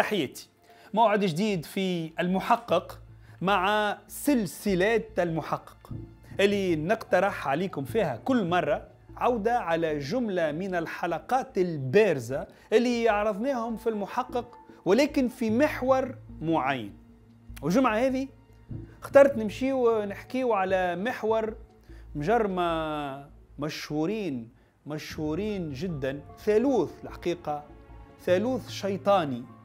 تحياتي. موعد جديد في المحقق مع سلسلة المحقق اللي نقترح عليكم فيها كل مرة عودة على جملة من الحلقات البارزة اللي عرضناهم في المحقق ولكن في محور معين. والجمعة هذه اخترت نمشي ونحكيو على محور مجرمة مشهورين مشهورين جدا ثالوث الحقيقة ثالوث شيطاني.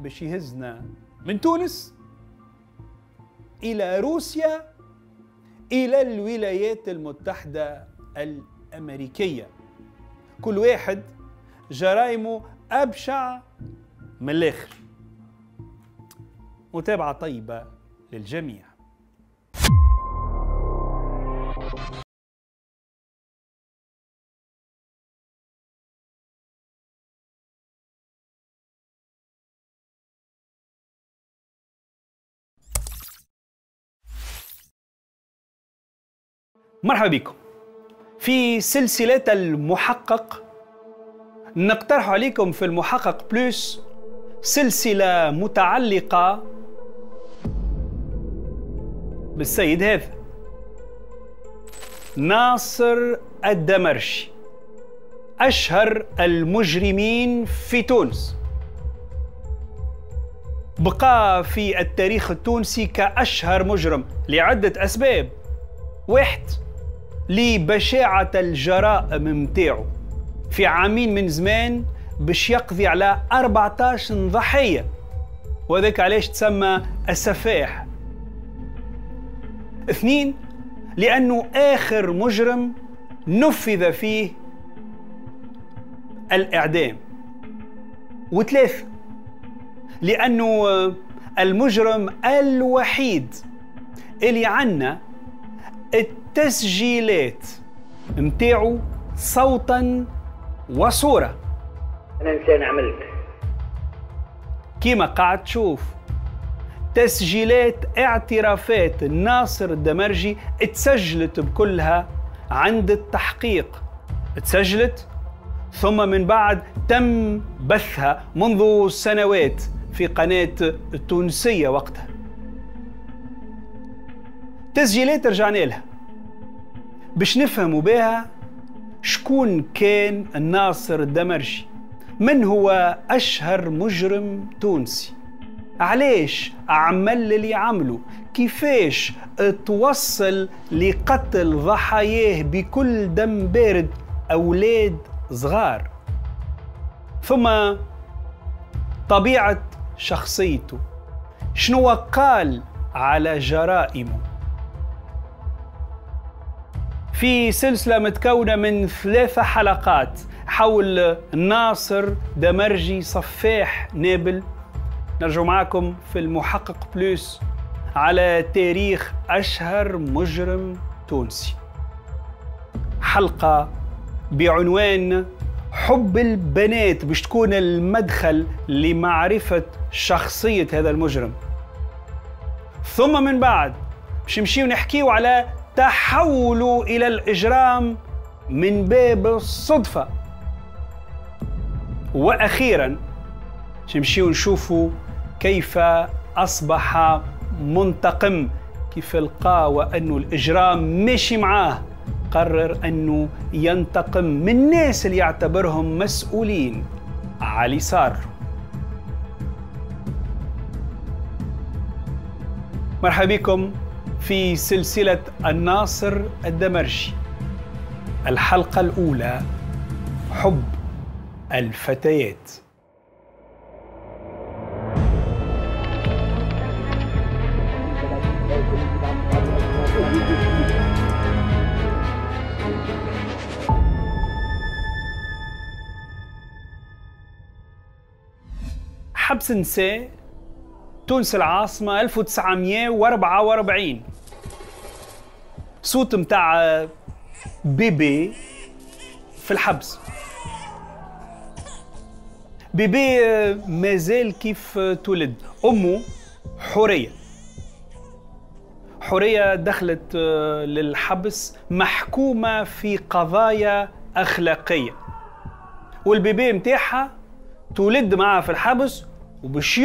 باش يهزنا من تونس إلى روسيا إلى الولايات المتحدة الأمريكية. كل واحد جرائمه أبشع من الآخر. متابعة طيبة للجميع. مرحبا بكم. في سلسلة المحقق نقترح عليكم في المحقق بلوس سلسلة متعلقة بالسيد هذا ناصر الدمرشي أشهر المجرمين في تونس. بقى في التاريخ التونسي كأشهر مجرم لعدة أسباب. واحد لبشاعة الجرائم متاعه في عامين من زمان باش يقضي على 14 ضحية. وذاك علاش تسمى السفاح. اثنين لأنه آخر مجرم نفذ فيه الإعدام. وثلاثة لأنه المجرم الوحيد اللي عنا التسجيلات. متاعو صوتا وصورة. أنا إنسان عملت كيما قاعد تشوف. تسجيلات اعترافات ناصر الدمرجي اتسجلت بكلها عند التحقيق. اتسجلت ثم من بعد تم بثها منذ سنوات في قناة التونسية وقتها. تسجيلات رجعنا لها. باش نفهموا بها شكون كان الناصر الدمرجي من هو أشهر مجرم تونسي؟ علاش عمل اللي عمله كيفاش توصل لقتل ضحاياه بكل دم بارد أولاد صغار؟ ثم طبيعة شخصيته. شنو قال على جرائمه؟ في سلسلة متكونة من ثلاثة حلقات حول ناصر دمرجي صفاح نابل. نرجع معكم في المحقق بلوس على تاريخ أشهر مجرم تونسي. حلقة بعنوان حب البنات باش تكون المدخل لمعرفة شخصية هذا المجرم. ثم من بعد باش نمشيو نحكيو على تحولوا إلى الإجرام من باب الصدفة. وأخيرا نمشيو نشوفوا كيف أصبح منتقم كيف لقى وأنه الإجرام ماشي معاه. قرر أنه ينتقم من الناس اللي يعتبرهم مسؤولين علي صار مرحبا بكم. في سلسلة الناصر الدمرشي. الحلقة الأولى حب الفتيات. حبس نساء تونس العاصمة 1944 صوت متاع بيبي في الحبس. بيبي مازال كيف تولد؟ أمه حورية. حورية دخلت للحبس محكومة في قضايا أخلاقية. والبيبي متاعها تولد معها في الحبس وباش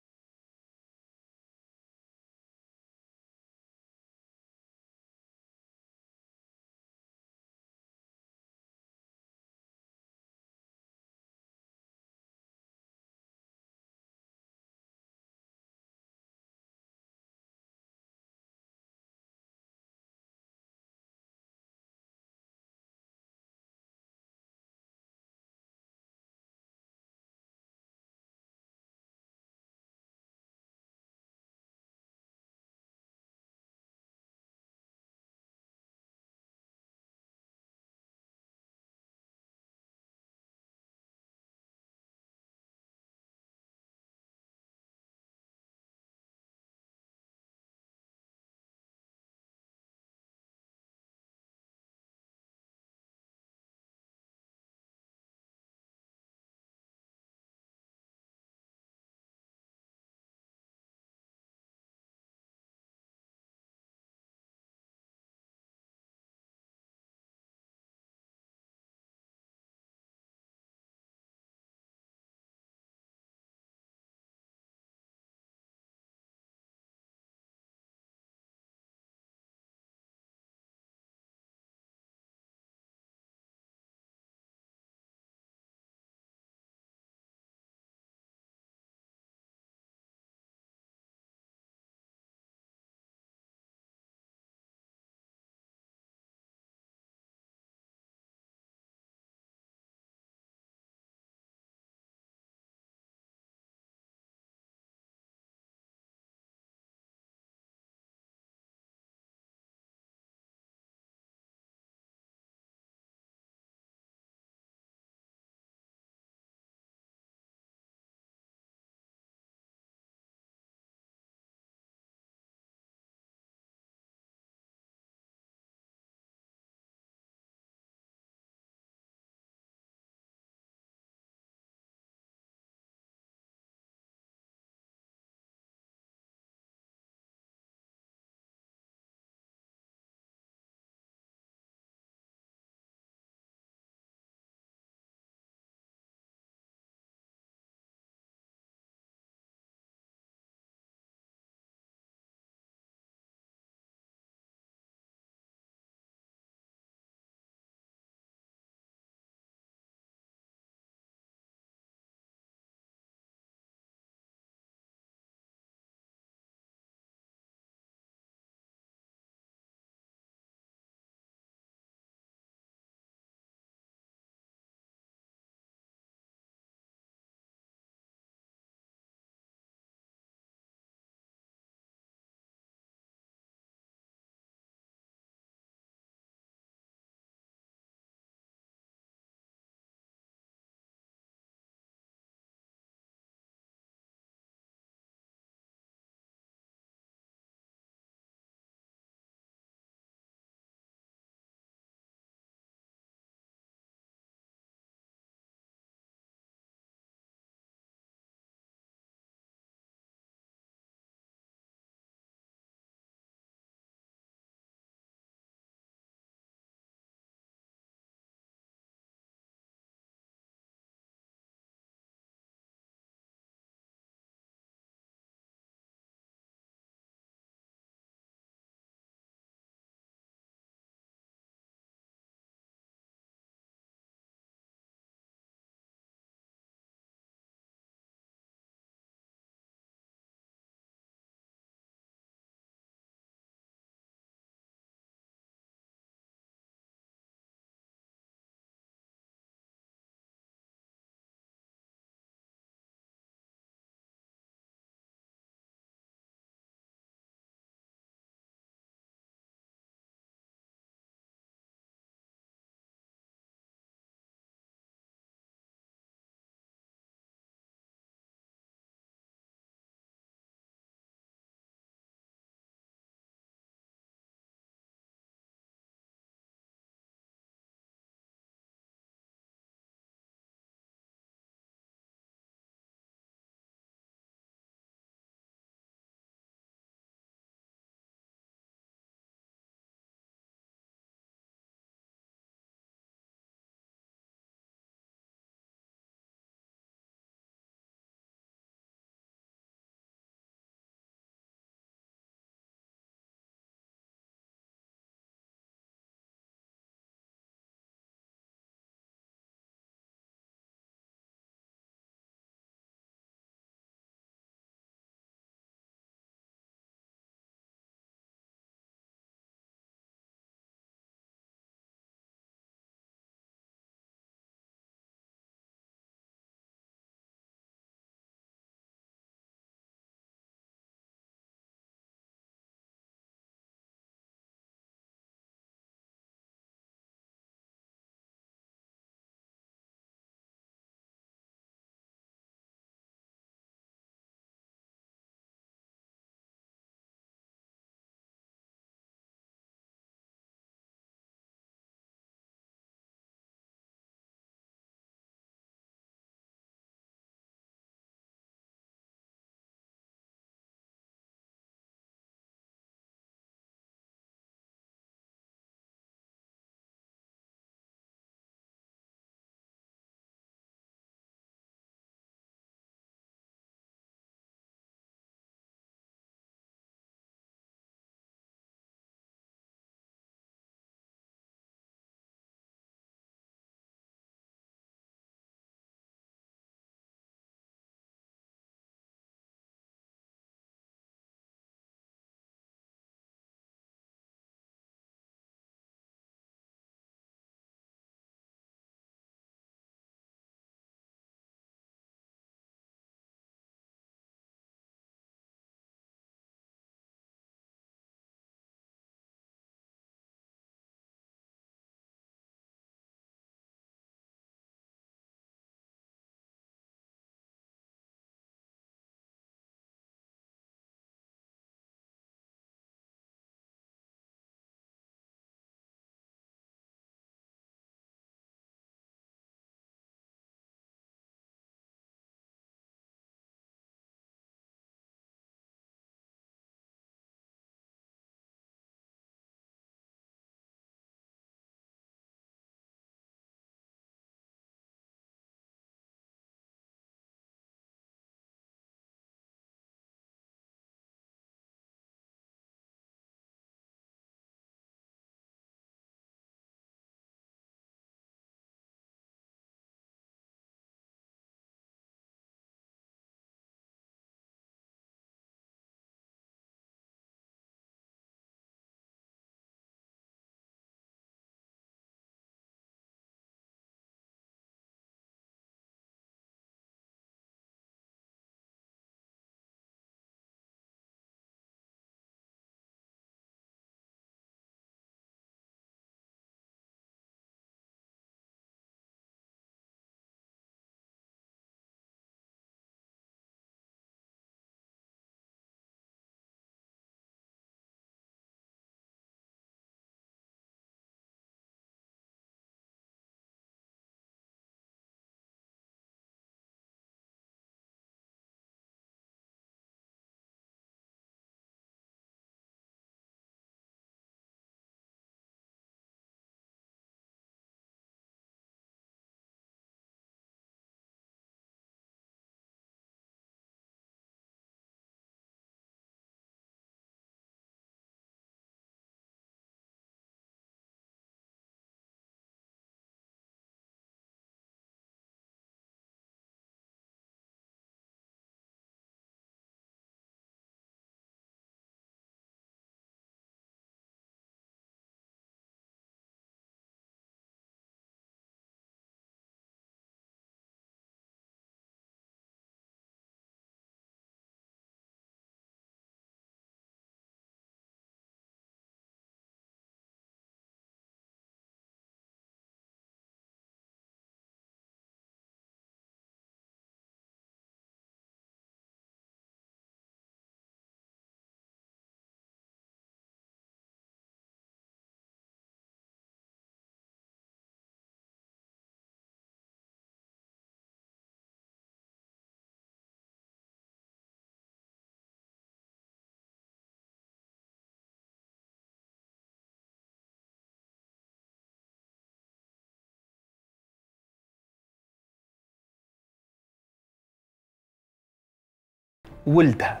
ولدها.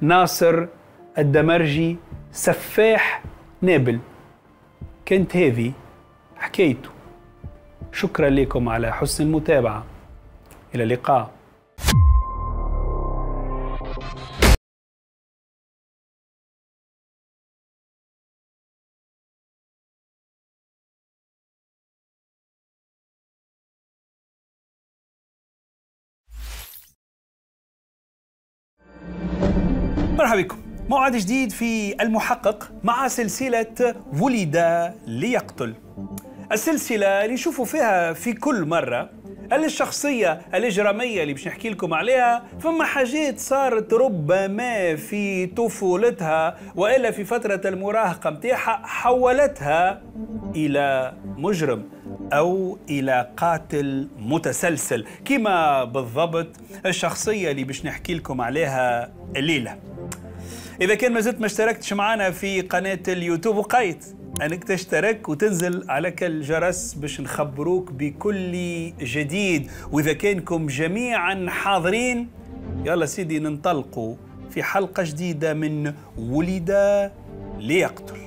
ناصر الدمرجي سفاح نابل. كانت هذه حكايته. شكرا لكم على حسن المتابعة. إلى اللقاء. مرحبا بكم. موعد جديد في المحقق مع سلسلة ولد ليقتل. السلسلة اللي نشوفوا فيها في كل مرة الشخصية الإجرامية اللي باش نحكي لكم عليها فما حاجات صارت ربما في طفولتها وإلا في فترة المراهقة متاعها حولتها إلى مجرم أو إلى قاتل متسلسل. كما بالضبط الشخصية اللي باش نحكي لكم عليها الليلة إذا كان ما زلت ما اشتركتش معنا في قناة اليوتيوب وقيت أنك تشترك وتنزل على الجرس باش نخبروك بكل جديد. وإذا كانكم جميعا حاضرين يلا سيدي ننطلقوا في حلقة جديدة من ولد ليقتل.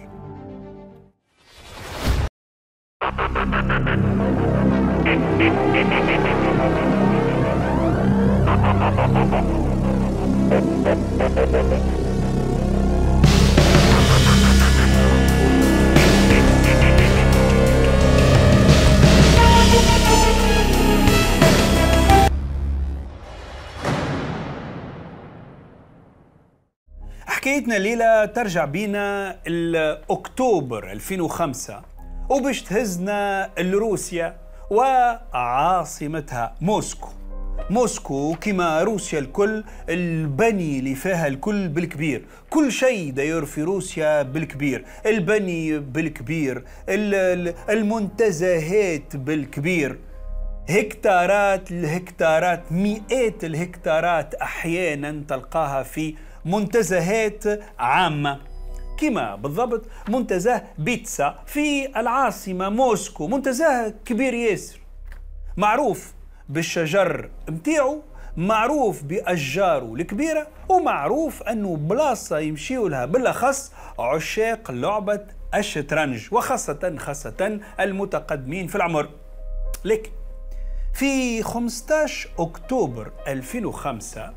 حكايتنا الليلة ترجع بينا الأكتوبر 2005 وباش تهزنا لروسيا وعاصمتها موسكو. موسكو كما روسيا الكل البني اللي فيها الكل بالكبير. كل شيء داير في روسيا بالكبير. البني بالكبير المنتزهات بالكبير. هكتارات الهكتارات مئات الهكتارات أحيانا تلقاها في منتزهات عامة. كما بالضبط منتزه بيتسا في العاصمة موسكو. منتزه كبير ياسر. معروف بالشجر متاعو معروف بأشجاره الكبيرة ومعروف أنه بلاصة يمشيوا لها بالأخص عشاق لعبة الشطرنج وخاصة خاصة المتقدمين في العمر. لكن في 15 أكتوبر 2005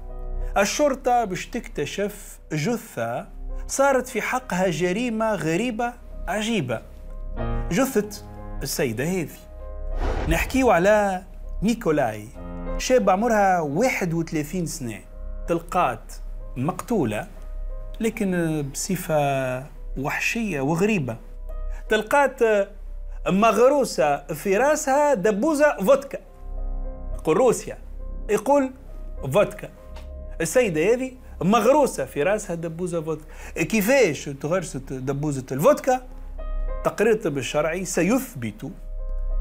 الشرطة باش تكتشف جثة صارت في حقها جريمة غريبة عجيبة. جثة السيدة هذه نحكيو على نيكولاي شاب عمرها 31 سنة. تلقات مقتولة لكن بصفة وحشية وغريبة. تلقات مغروسة في راسها دبوزة فودكا. روسيا يقول فودكا. السيدة هذه مغروسة في رأسها دبوزة فودكا. كيفاش تغرست دبوزة الفودكا؟ تقرير الطب الشرعي سيثبت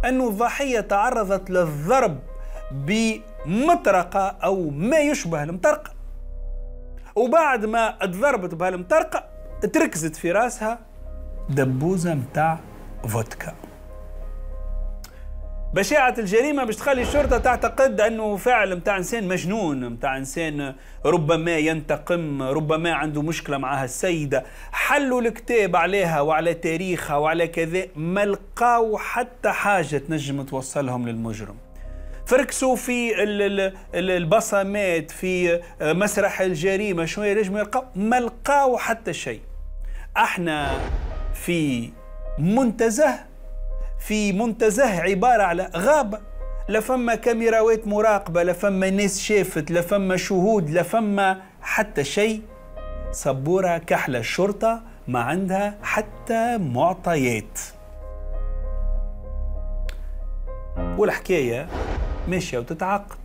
أن الضحية تعرضت للضرب بمطرقة أو ما يشبه المطرقة. وبعد ما تضربت بهالمطرقة تركزت في رأسها دبوزة متاع فودكا. بشاعة الجريمة باش تخلي الشرطة تعتقد أنه فاعل متاع إنسان مجنون متاع إنسان ربما ينتقم ربما عنده مشكلة معها السيدة حلوا الكتاب عليها وعلى تاريخها وعلى كذا ما لقاو حتى حاجة تنجم توصلهم للمجرم. فركسوا في البصمات في مسرح الجريمة شوية نجم يلقاو؟ ما لقاو حتى شيء. أحنا في منتزه في منتزه عبارة على غابة لا فما كاميراوات مراقبة لا فما ناس شافت لا فما شهود لا فما حتى شيء. صبورة كحلة الشرطة ما عندها حتى معطيات. والحكاية ماشية وتتعقد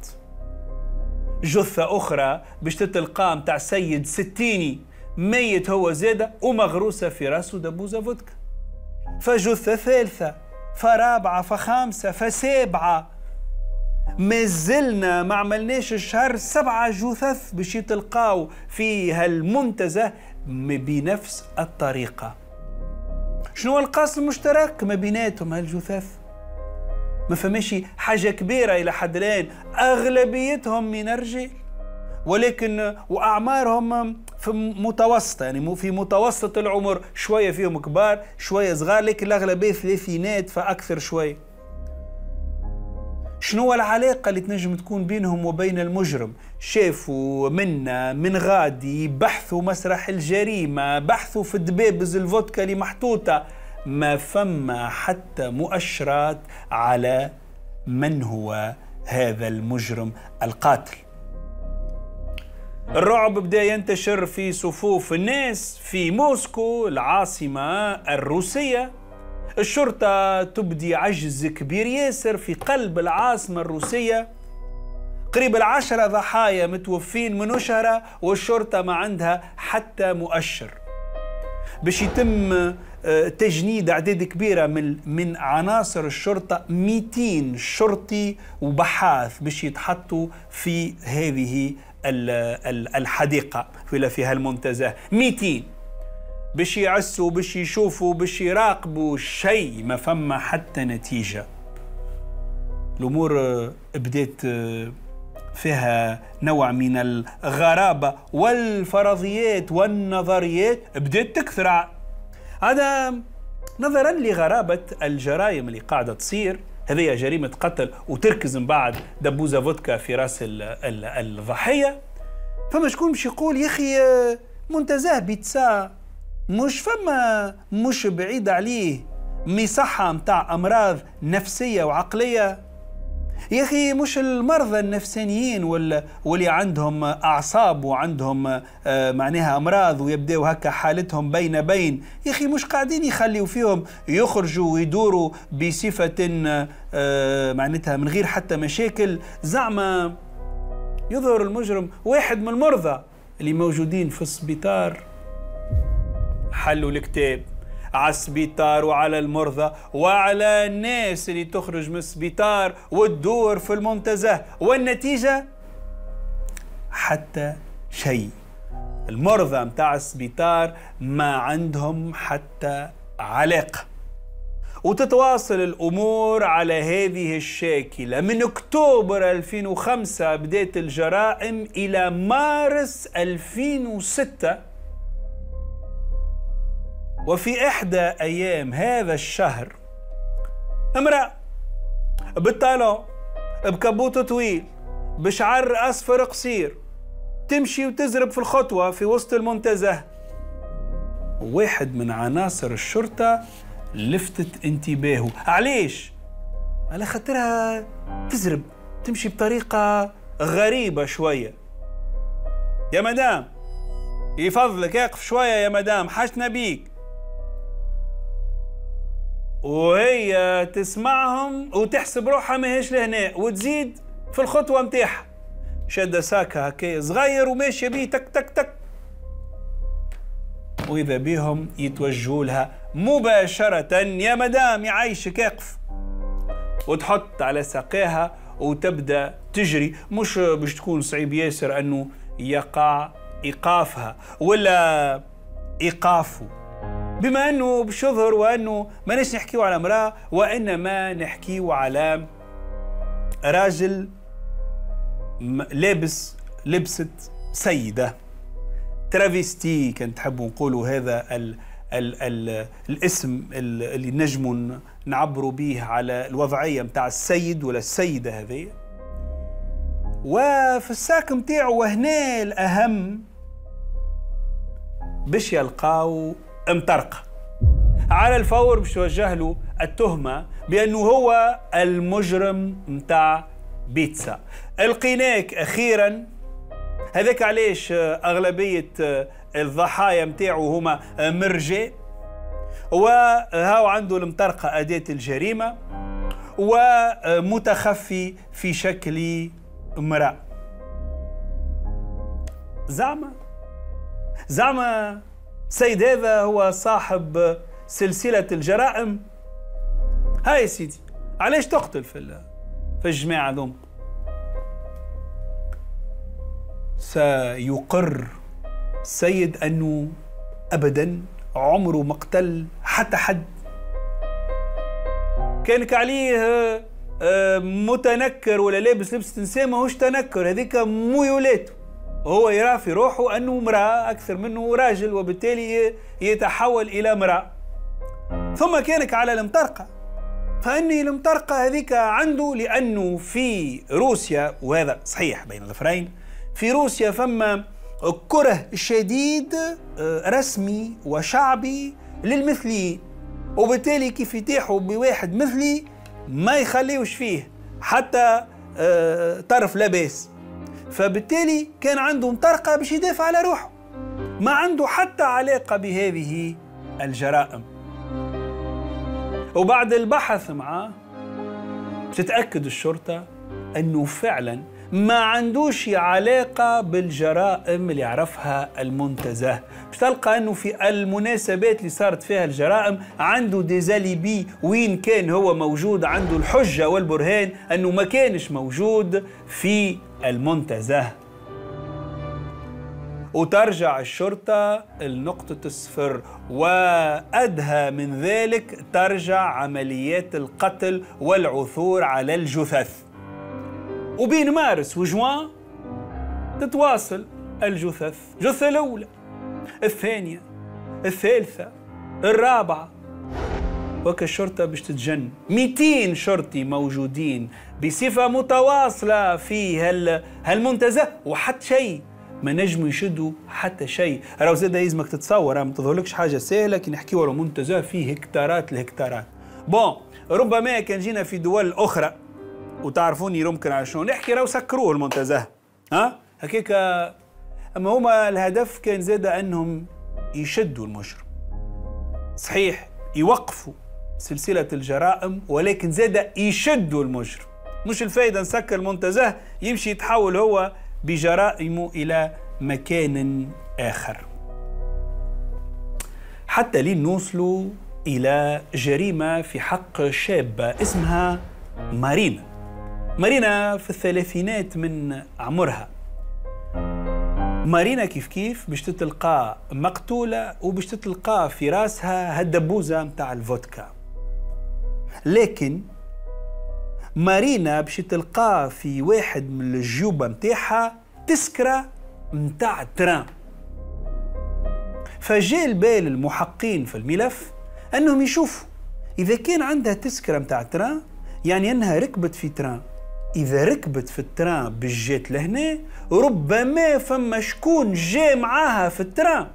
جثة أخرى باش تتلقى متاع سيد ستيني. ميت هو زادة ومغروسة في راسه دبوزة فودكا. فجثة ثالثة فرابعة فخامسة فسابعة. ما زلنا ما عملناش الشهر سبعة جثث باش يتلقاو في هالمنتزه بنفس الطريقة. شنو القاسم المشترك ما بيناتهم هالجثث؟ ما فماشي حاجة كبيرة إلى حد الآن. أغلبيتهم من الرجال ولكن وأعمارهم في متوسطة يعني في متوسط العمر شوية فيهم كبار شوية صغار لكن الأغلبية ثلاثينات فأكثر شوية شنو العلاقة اللي تنجم تكون بينهم وبين المجرم؟ شافوا منا من غادي بحثوا مسرح الجريمة بحثوا في الدبابز الفودكا اللي محطوطة. ما فما حتى مؤشرات على من هو هذا المجرم القاتل. الرعب بدا ينتشر في صفوف الناس في موسكو العاصمة الروسية. الشرطة تبدي عجز كبير ياسر في قلب العاصمة الروسية. قريب العشرة ضحايا متوفين من أشهرة والشرطة ما عندها حتى مؤشر. باش يتم آه، تجنيد أعداد كبيرة من من عناصر الشرطة 200 شرطي وبحاث باش يتحطوا في هذه الحديقة ولا في هالمنتزه 200 باش يعسوا باش يشوفوا باش يراقبوا شيء ما فما حتى نتيجة. الأمور آه، بدات آه، فيها نوع من الغرابة والفرضيات والنظريات بدات تكثر. هذا نظرا لغرابة الجرائم اللي قاعدة تصير. هذه جريمة قتل وتركز من بعد دبوزة فودكا في راس الضحية. فما شكون باش يقول يا أخي آه، منتزه بيتسا مش فما مش بعيد عليه مصحة متاع أمراض نفسية وعقلية. يا أخي مش المرضى النفسانيين واللي عندهم أعصاب وعندهم آه معناها أمراض ويبداو هكا حالتهم بين بين يا أخي مش قاعدين يخليوا فيهم يخرجوا ويدوروا بصفة آه معناتها من غير حتى مشاكل. زعما يظهر المجرم واحد من المرضى اللي موجودين في السبيطار. حلوا الكتاب. على السبيطار وعلى المرضى وعلى الناس اللي تخرج من السبيطار وتدور في المنتزه. والنتيجة؟ حتى شيء. المرضى متاع السبيطار ما عندهم حتى علاقة. وتتواصل الأمور على هذه الشاكلة. من أكتوبر 2005 بدأت الجرائم إلى مارس 2006 وفي إحدى أيام هذا الشهر امرأة بالطالون بكبوت طويل بشعر أصفر قصير تمشي وتزرب في الخطوة في وسط المنتزه. واحد من عناصر الشرطة لفتت انتباهه. علاش؟ على خاطرها تزرب تمشي بطريقة غريبة شوية. يا مدام يفضلك اقف شوية يا مدام حشنا بيك. وهي تسمعهم وتحسب روحها ماهيش لهنا وتزيد في الخطوة متاعها شاده ساكها هكا صغير وماشيه بيه تك تك تك. وإذا بيهم يتوجهوا لها مباشرة يا مدام يعيشك اقف. وتحط على ساقيها وتبدأ تجري. مش باش تكون صعيب ياسر أنه يقع إيقافها ولا إيقافه. بما أنه باش يظهر وانه ماناش نحكيو على امرأة وإنما نحكيو على راجل لابس لبسة سيدة. ترافيستي كان تحبوا نقولوا هذا ال ال ال الاسم اللي نجموا نعبروا به على الوضعية متاع السيد ولا السيدة هذه وفي الساك متاعه وهنا الأهم باش يلقاو مطرقة. على الفور باش توجه له التهمة بأنه هو المجرم متاع بيتزا. لقيناك أخيرا. هذاك علاش أغلبية الضحايا متاعو هما مرجي. وهاو عنده المطرقة أداة الجريمة. ومتخفي في شكل امرأة. زعما؟ زعما سيد هذا هو صاحب سلسلة الجرائم. هاي سيدي علاش تقتل في في الجماعة دوم سيقر السيد أنه أبدا عمره ما قتل حتى حد. كانك عليه آه، متنكر ولا لابس لبس تنساه ماهوش تنكر هذيك ميولاته هو يرى في روحه أنه امرأة أكثر منه راجل وبالتالي يتحول إلى امرأة. ثم كانك على المطرقة فإني المطرقه هذيك عنده لأنه في روسيا وهذا صحيح بين الظفرين في روسيا فما كره شديد آه، رسمي وشعبي للمثليين وبالتالي كيف يتيحوا بواحد مثلي ما يخليوش فيه حتى آه، طرف لاباس. فبالتالي كان عنده مطرقة باش يدافع على روحه. ما عنده حتى علاقة بهذه الجرائم. وبعد البحث معاه تتأكد الشرطة أنه فعلا ما عندوش علاقة بالجرائم اللي يعرفها المنتزه. مش تلقى أنه في المناسبات اللي صارت فيها الجرائم عنده ديزاليبي وين كان هو موجود عنده الحجة والبرهان أنه ما كانش موجود في المنتزه. وترجع الشرطة لنقطة الصفر وأدهى من ذلك ترجع عمليات القتل والعثور على الجثث. وبين مارس وجوان تتواصل الجثث. الجثة الأولى الثانية الثالثة الرابعة. وك الشرطة باش تتجن 200 شرطي موجودين بصفة متواصلة في هالمنتزه وحتى شيء. ما نجموا يشدوا حتى شيء. راهو زاد يلزمك تتصور ما تظهرلكش حاجة سهلة كي نحكيو على منتزه فيه هكتارات الهكتارات بون ربما كان جينا في دول أخرى وتعرفوني يمكن على شنو نحكي راهو سكروه المنتزه ها؟ هكاك أما هما الهدف كان زاد أنهم يشدوا المجرم صحيح يوقفوا سلسلة الجرائم ولكن زاد يشدوا المجرم مش الفايدة نسكر المنتزه يمشي يتحول هو بجرائمه إلى مكان آخر. حتى لين نوصلوا إلى جريمة في حق شابه اسمها مارينا. مارينا في الثلاثينات من عمرها. مارينا كيف كيف؟ باش تتلقى مقتولة وباش تتلقى في راسها هالدبوزة متاع الفودكا. لكن مارينا باش تلقاه في واحد من الجيوبة متاعها تسكرة متاع train. فجاء البال المحققين في الملف أنهم يشوفوا إذا كان عندها تسكرة متاع train يعني أنها ركبت في train. إذا ركبت في ال train باش جات لهنا ربما فما شكون جاء معاها في ال train.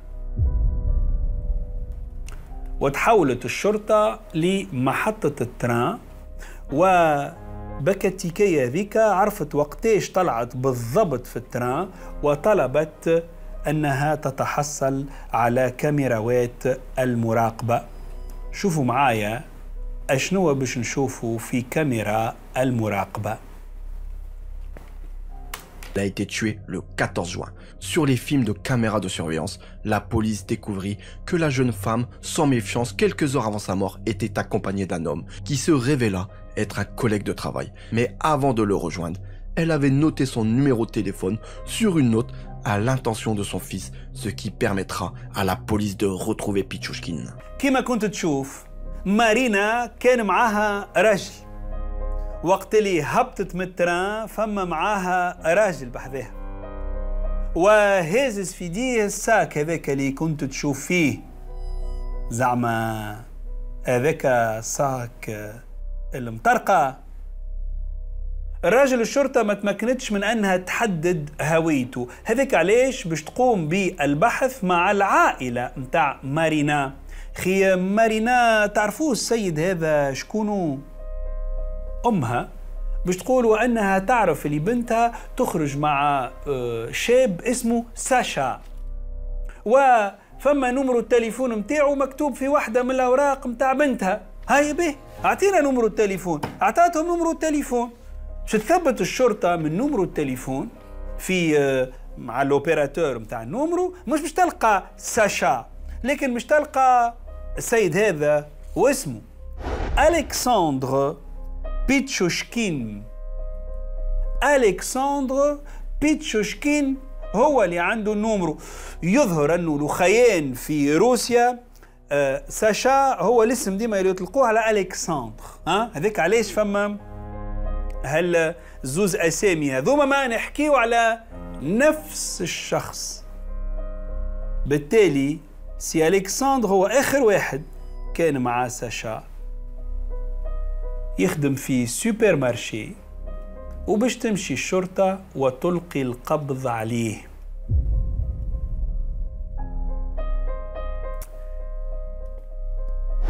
وتحولت الشرطة لمحطة التران وبكتيكية ذيك عرفت وقتاش طلعت بالضبط في التران وطلبت أنها تتحصل على كاميراوات المراقبة شوفوا معايا أشنو باش نشوفوا في كاميرا المراقبة a été tué le 14 juin. Sur les films de caméras de surveillance, la police découvrit que la jeune femme, sans méfiance, quelques heures avant sa mort, était accompagnée d'un homme qui se révéla être un collègue de travail. Mais avant de le rejoindre, elle avait noté son numéro de téléphone sur une note à l'intention de son fils, ce qui permettra à la police de retrouver Pichushkin. Marina وقت اللي هبطت من التران فما معاها راجل بحذاها وهازز في ديه الساك هذاك اللي كنت تشوف فيه زعما هذاك ساك المطرقة. الراجل الشرطة ما تمكنتش من أنها تحدد هويته. هذاك علاش؟ باش تقوم بالبحث مع العائلة متاع مارينا. خي مارينا تعرفوه السيد هذا شكونه أمها. باش تقول وأنها تعرف اللي بنتها تخرج مع آه، شاب اسمه ساشا. وفما نمرو التليفون متاعه مكتوب في واحدة من الأوراق متاع بنتها. هاي به. أعطينا نمرو التليفون. أعطاتهم نمرو التليفون. باش تثبت الشرطة من نمرو التليفون في آه، مع الأوبيراتور متاع النمرو مش باش تلقى ساشا لكن باش تلقى السيد هذا واسمه. ألكسندر بيتشوشكين. ألكسندر بيتشوشكين هو اللي عنده النمرو يظهر أنه لخيان في روسيا. آه ساشا هو الاسم ديما يطلقوه على ألكسندر ها؟ هذيك علاش فما هل زوز أسامي هذوما ما نحكيو على نفس الشخص. بالتالي سي ألكسندر هو آخر واحد كان مع ساشا. يخدم في supermarché وباش تمشي الشرطة وتلقي القبض عليه.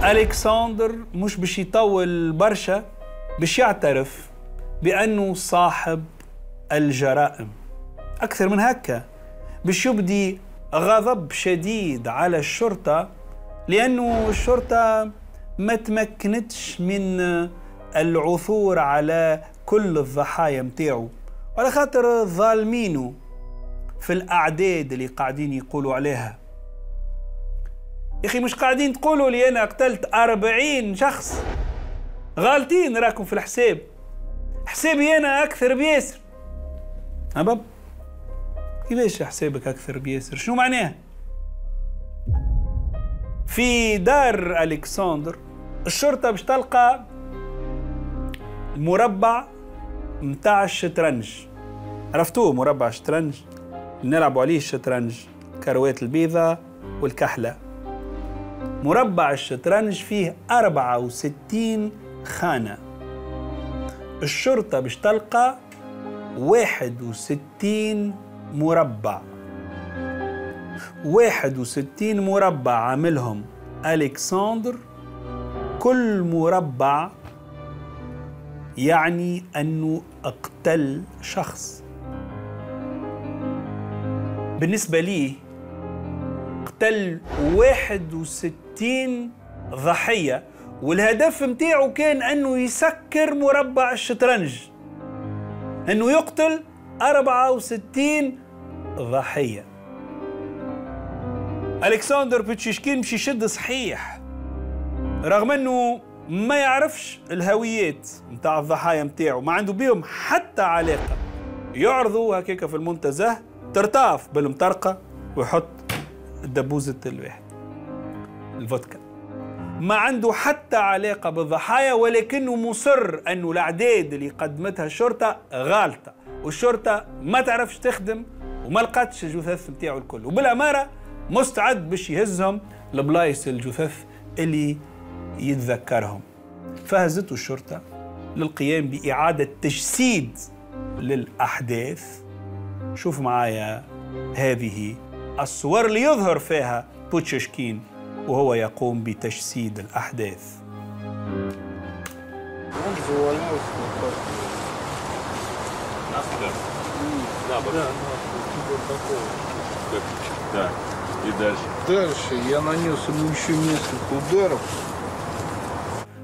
ألكسندر مش باش يطول برشا باش يعترف بأنه صاحب الجرائم. أكثر من هكا باش يبدي غضب شديد على الشرطة لأنه الشرطة ما تمكنتش من العثور على كل الضحايا متاعو. على خاطر ظالمينه في الأعداد اللي قاعدين يقولوا عليها. يا أخي مش قاعدين تقولوا لي أنا قتلت أربعين شخص؟ غالطين راكم في الحساب. حسابي أنا أكثر بياسر أبب كيفاش حسابك أكثر بياسر شنو معناه في دار ألكسندر الشرطة باش تلقى مربع متاع الشطرنج. عرفتوه؟ مربع الشطرنج نلعبوا عليه الشطرنج. كروات البيضة والكحلة. مربع الشطرنج فيه 64 خانة. الشرطة باش تلقى 61 مربع. 61 مربع عاملهم ألكسندر كل مربع يعني أنه أقتل شخص. بالنسبة لي قتل 61 ضحية والهدف متاعه كان أنه يسكر مربع الشطرنج أنه يقتل 64 ضحية. ألكسندر بتشيشكين مش يشد صحيح رغم أنه ما يعرفش الهويات متاع الضحايا متاعه ما عنده بيهم حتى علاقة. يعرضوا هكاك في المنتزه ترتاف بالمطرقة ويحط دبوزة الواحد. الفودكا ما عنده حتى علاقة بالضحايا ولكنه مصر أنه الأعداد اللي قدمتها الشرطة غالطة والشرطة ما تعرفش تخدم وما لقاتش الجثث نتاعو الكل. وبالأمارة مستعد باش يهزهم لبلايص الجثث اللي يتذكرهم. فهزته الشرطة للقيام بإعادة تجسيد للأحداث. شوف معايا هذه الصور ليظهر فيها بوتششكين وهو يقوم بتجسيد الأحداث.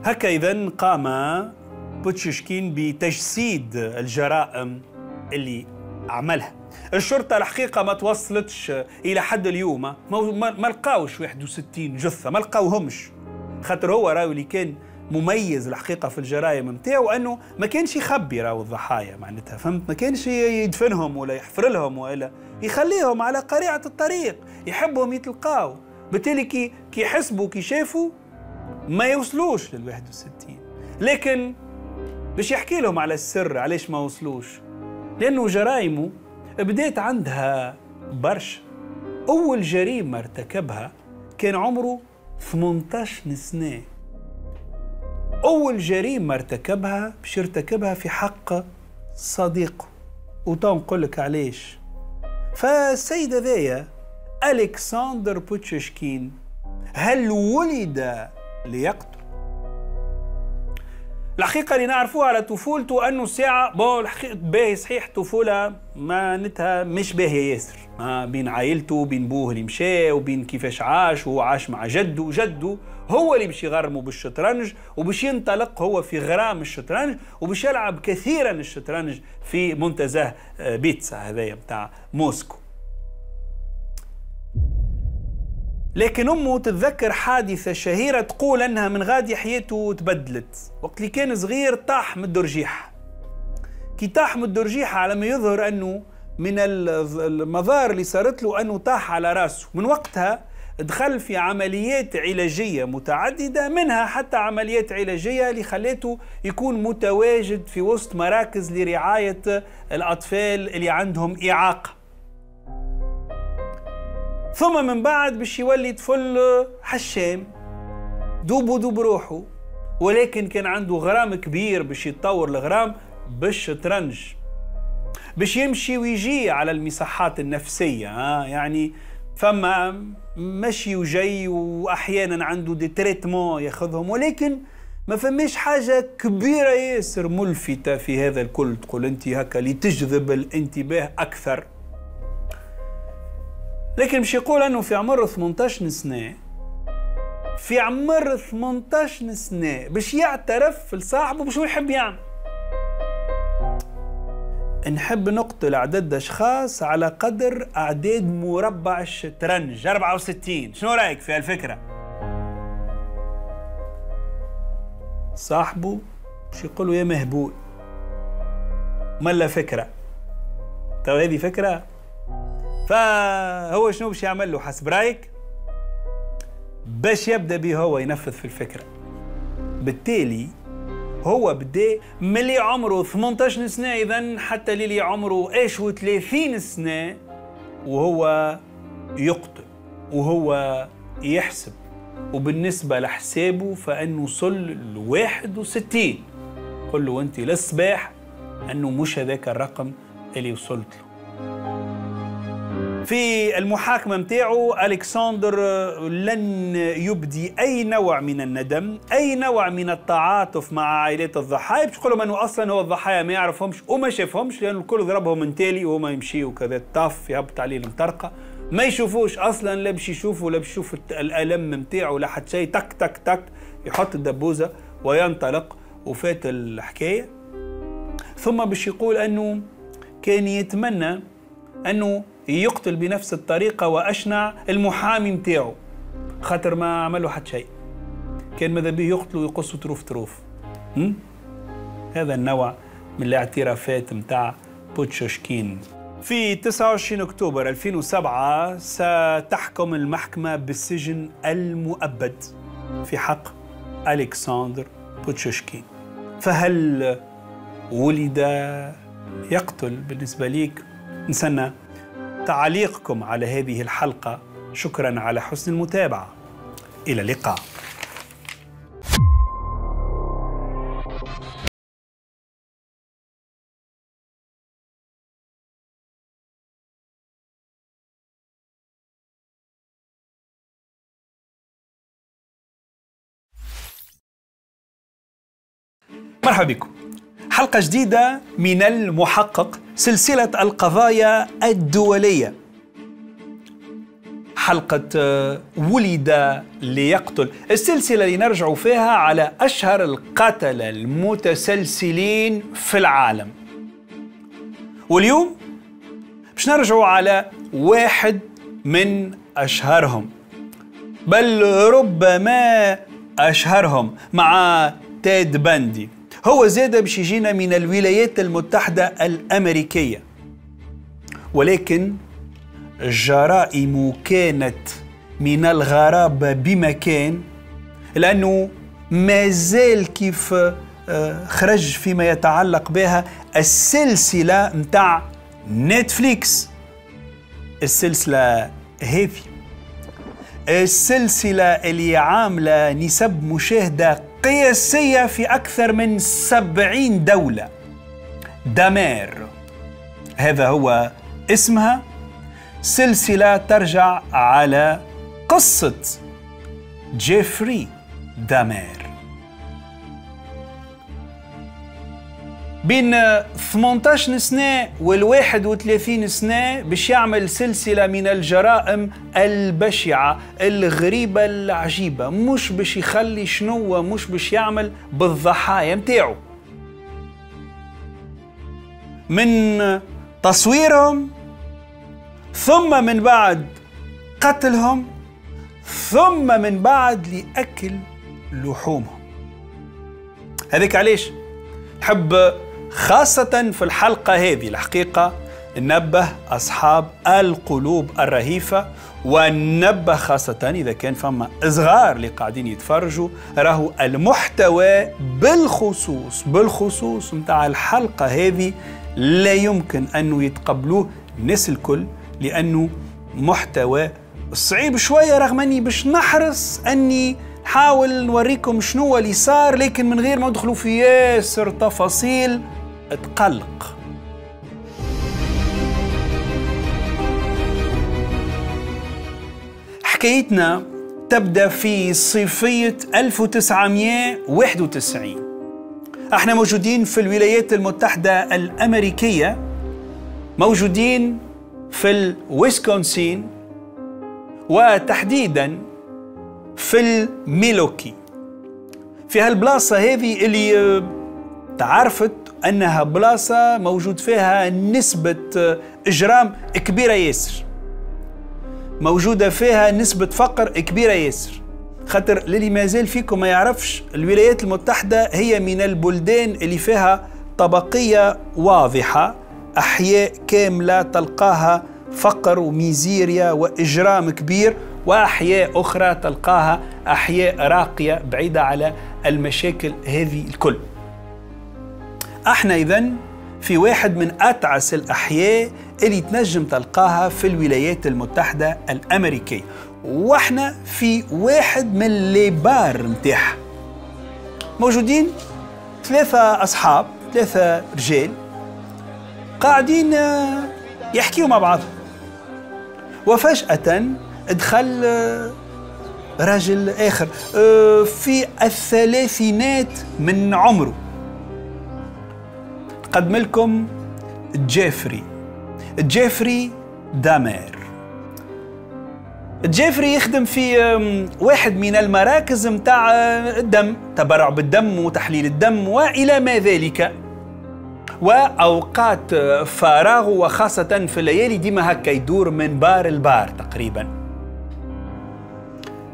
هكا إذا قام بوتشيشكين بتجسيد الجرائم اللي عملها. الشرطة الحقيقة ما توصلتش إلى حد اليوم. ما, لقاوش 61 جثة ما لقاوهمش. خاطر هو راهو اللي كان مميز الحقيقة في الجرائم نتاعو أنه ما كانش يخبي راهو الضحايا معناتها فهمت؟ ما كانش يدفنهم ولا يحفر لهم ولا يخليهم على قريعة الطريق يحبهم يتلقاو. بالتالي كي كي يحسبوا كي شافوا ما يوصلوش لل 61 لكن باش يحكي لهم على السر علاش ما وصلوش؟ لأنه جرايمه بدات عندها برشا أول جريمة ارتكبها كان عمره 18 سنة. أول جريمة ارتكبها باش يرتكبها في حق صديقه وتو نقول لك علاش. فالسيد هذايا الكسندر بوتششكين هل ولد ليقتل؟ الحقيقة اللي نعرفوها على طفولته أنه ساعة bon الحقيقة باهي صحيح طفولة معناتها مش باهية ياسر. ما بين عائلته بين بوه اللي مشى وبين كيفاش عاش وهو عاش مع جده. جده هو اللي باش يغرمه بالشطرنج وباش ينطلق هو في غرام الشطرنج وباش يلعب كثيرا الشطرنج في منتزه بيتسا هذايا بتاع موسكو. لكن أمه تتذكر حادثة شهيرة تقول أنها من غادي حياته تبدلت. وقت اللي كان صغير طاح من الدرجيحه كي طاح من الدرجيحه على ما يظهر أنه من المظاهر اللي صارت له أنه طاح على راسه. من وقتها دخل في عمليات علاجية متعددة منها حتى عمليات علاجية اللي خليته يكون متواجد في وسط مراكز لرعاية الأطفال اللي عندهم إعاقة. ثم من بعد باش يولي طفل حشام. دوب دوب روحه ولكن كان عنده غرام كبير باش يتطور الغرام بالشطرنج باش يمشي ويجي على المصحات النفسية ها يعني فما مشي وجاي وأحيانا عنده دي تريتمون ياخذهم. ولكن ما فماش حاجة كبيرة ياسر ملفتة في هذا الكل. تقول أنت هكا لتجذب الانتباه أكثر. لكن مش يقول انه في عمر 18 سنة في عمر 18 سنة باش يعترف لصاحبه بشو يحب يعمل. نحب نقتل عدد أشخاص على قدر أعداد مربع الشطرنج. 64 شنو رأيك في هالفكرة؟ صاحبه مش يقولوا يا مهبول ملا فكرة؟ تو هذه فكرة؟ فهو شنو باش يعمل له؟ حسب رأيك؟ باش يبدأ به هو ينفذ في الفكرة. بالتالي هو بدا ملي عمره 18 سنة إذا حتى للي عمره إيش 30 سنة وهو يقتل وهو يحسب. وبالنسبة لحسابه فإنه وصل ل 61 قل له أنت للصباح أنه مش هذاك الرقم اللي وصلت له. في المحاكمة متاعه ألكسندر لن يبدي أي نوع من الندم أي نوع من التعاطف مع عائلات الضحايا باش لهم أنه أصلا هو الضحايا ما يعرفهمش وما شافهمش لأنه الكل ضربهم من تالي وهما يمشيوا كذا طاف يهبط عليه المطرقة. ما يشوفوش أصلا لا باش يشوفوا لا باش يشوف الألم متاعه لا حتى شيء. تك تك تك يحط الدبوزة وينطلق وفات الحكاية. ثم باش يقول أنه كان يتمنى أنه يقتل بنفس الطريقة وأشنع المحامي متاعه خاطر ما عملوا حتى شيء. كان ماذا به يقتلوا ويقصوا طروف طروف؟ هذا النوع من الاعترافات متاع بوتشوشكين. في 29 أكتوبر 2007 ستحكم المحكمة بالسجن المؤبد في حق ألكسندر بوتشوشكين. فهل ولد يقتل بالنسبة ليك؟ نسنى. تعليقكم على هذه الحلقة. شكرا على حسن المتابعة. إلى اللقاء. مرحبا بكم. حلقة جديدة من المحقق سلسلة القضايا الدولية. حلقة آه، ولد ليقتل. السلسلة اللي نرجع فيها على أشهر القتلة المتسلسلين في العالم. واليوم باش نرجعوا على واحد من أشهرهم. بل ربما أشهرهم مع تيد باندي هو زاد باش يجينا من الولايات المتحدة الأمريكية. ولكن الجرائم كانت من الغرابة بمكان لأنه ما زال كيف آه، خرج فيما يتعلق بها السلسلة متاع نتفليكس. السلسلة هذه. السلسلة اللي عاملة نسب مشاهدة قياسية في أكثر من سبعين دولة. دمار هذا هو اسمها. سلسلة ترجع على قصة جيفري دامير بين 18 سنة وال 31 سنة باش يعمل سلسلة من الجرائم البشعة الغريبة العجيبة. مش باش يخلي شنو مش باش يعمل بالضحايا متاعو. من تصويرهم ثم من بعد قتلهم ثم من بعد لأكل لحومهم. هذيك علاش؟ نحب خاصة في الحلقة هذه الحقيقة نبه أصحاب القلوب الرهيفة ونبه خاصة إذا كان فما صغار اللي قاعدين يتفرجوا راهو المحتوى بالخصوص بالخصوص متاع الحلقة هذه لا يمكن أنه يتقبلوه الناس الكل لأنه محتوى صعيب شوية رغم أني باش نحرص أني نحاول نوريكم شنو اللي صار لكن من غير ما ندخلوا في ياسر تفاصيل تقلق حكايتنا تبدأ في صيفية 1991 إحنا موجودين في الولايات المتحدة الأمريكية موجودين في الويسكونسين وتحديدا في الميلوكي. في هالبلاصة هذه اللي آه، تعرفت أنها بلاصة موجود فيها نسبة آه، إجرام كبيرة ياسر. موجودة فيها نسبة فقر كبيرة ياسر. خاطر للي ما زال فيكم ما يعرفش الولايات المتحدة هي من البلدان اللي فيها طبقية واضحة أحياء كاملة تلقاها فقر وميزيريا وإجرام كبير وأحياء أخرى تلقاها أحياء راقية بعيدة على المشاكل هذه الكل. إحنا إذن في واحد من أتعس الأحياء اللي تنجم تلقاها في الولايات المتحدة الأمريكية. وإحنا في واحد من الليبار متاعها موجودين ثلاثة أصحاب ثلاثة رجال قاعدين آه، يحكيوا مع بعض. وفجأة دخل آه، راجل آخر آه، في الثلاثينات من عمره. قدم لكم جيفري. جيفري دامير. جيفري يخدم في واحد من المراكز متاع الدم تبرع بالدم وتحليل الدم وإلى ما ذلك. وأوقات فراغه وخاصة في الليالي ديما هكا يدور من بار البار تقريبا.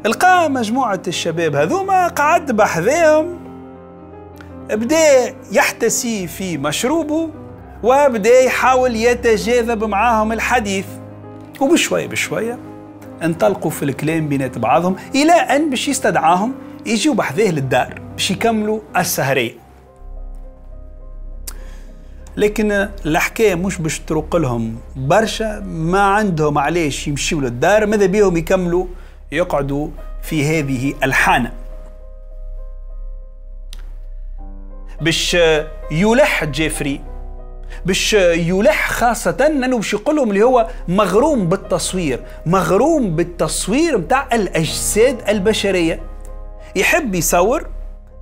لقى مجموعة الشباب هذوما قعد بحذاهم بدا يحتسي في مشروبه وبدا يحاول يتجاذب معاهم الحديث. وبشوية بشوية انطلقوا في الكلام بينات بعضهم إلى أن باش يستدعاهم يجيوا بحذاه للدار باش يكملوا السهرية. لكن الحكاية مش باش تروق لهم برشا ما عندهم علاش يمشيوا للدار ماذا بيهم يكملوا؟ يقعدوا في هذه الحانة. باش يلح جيفري باش يلح خاصة أنه باش يقول لهم اللي هو مغروم بالتصوير، مغروم بالتصوير متاع الأجساد البشرية. يحب يصور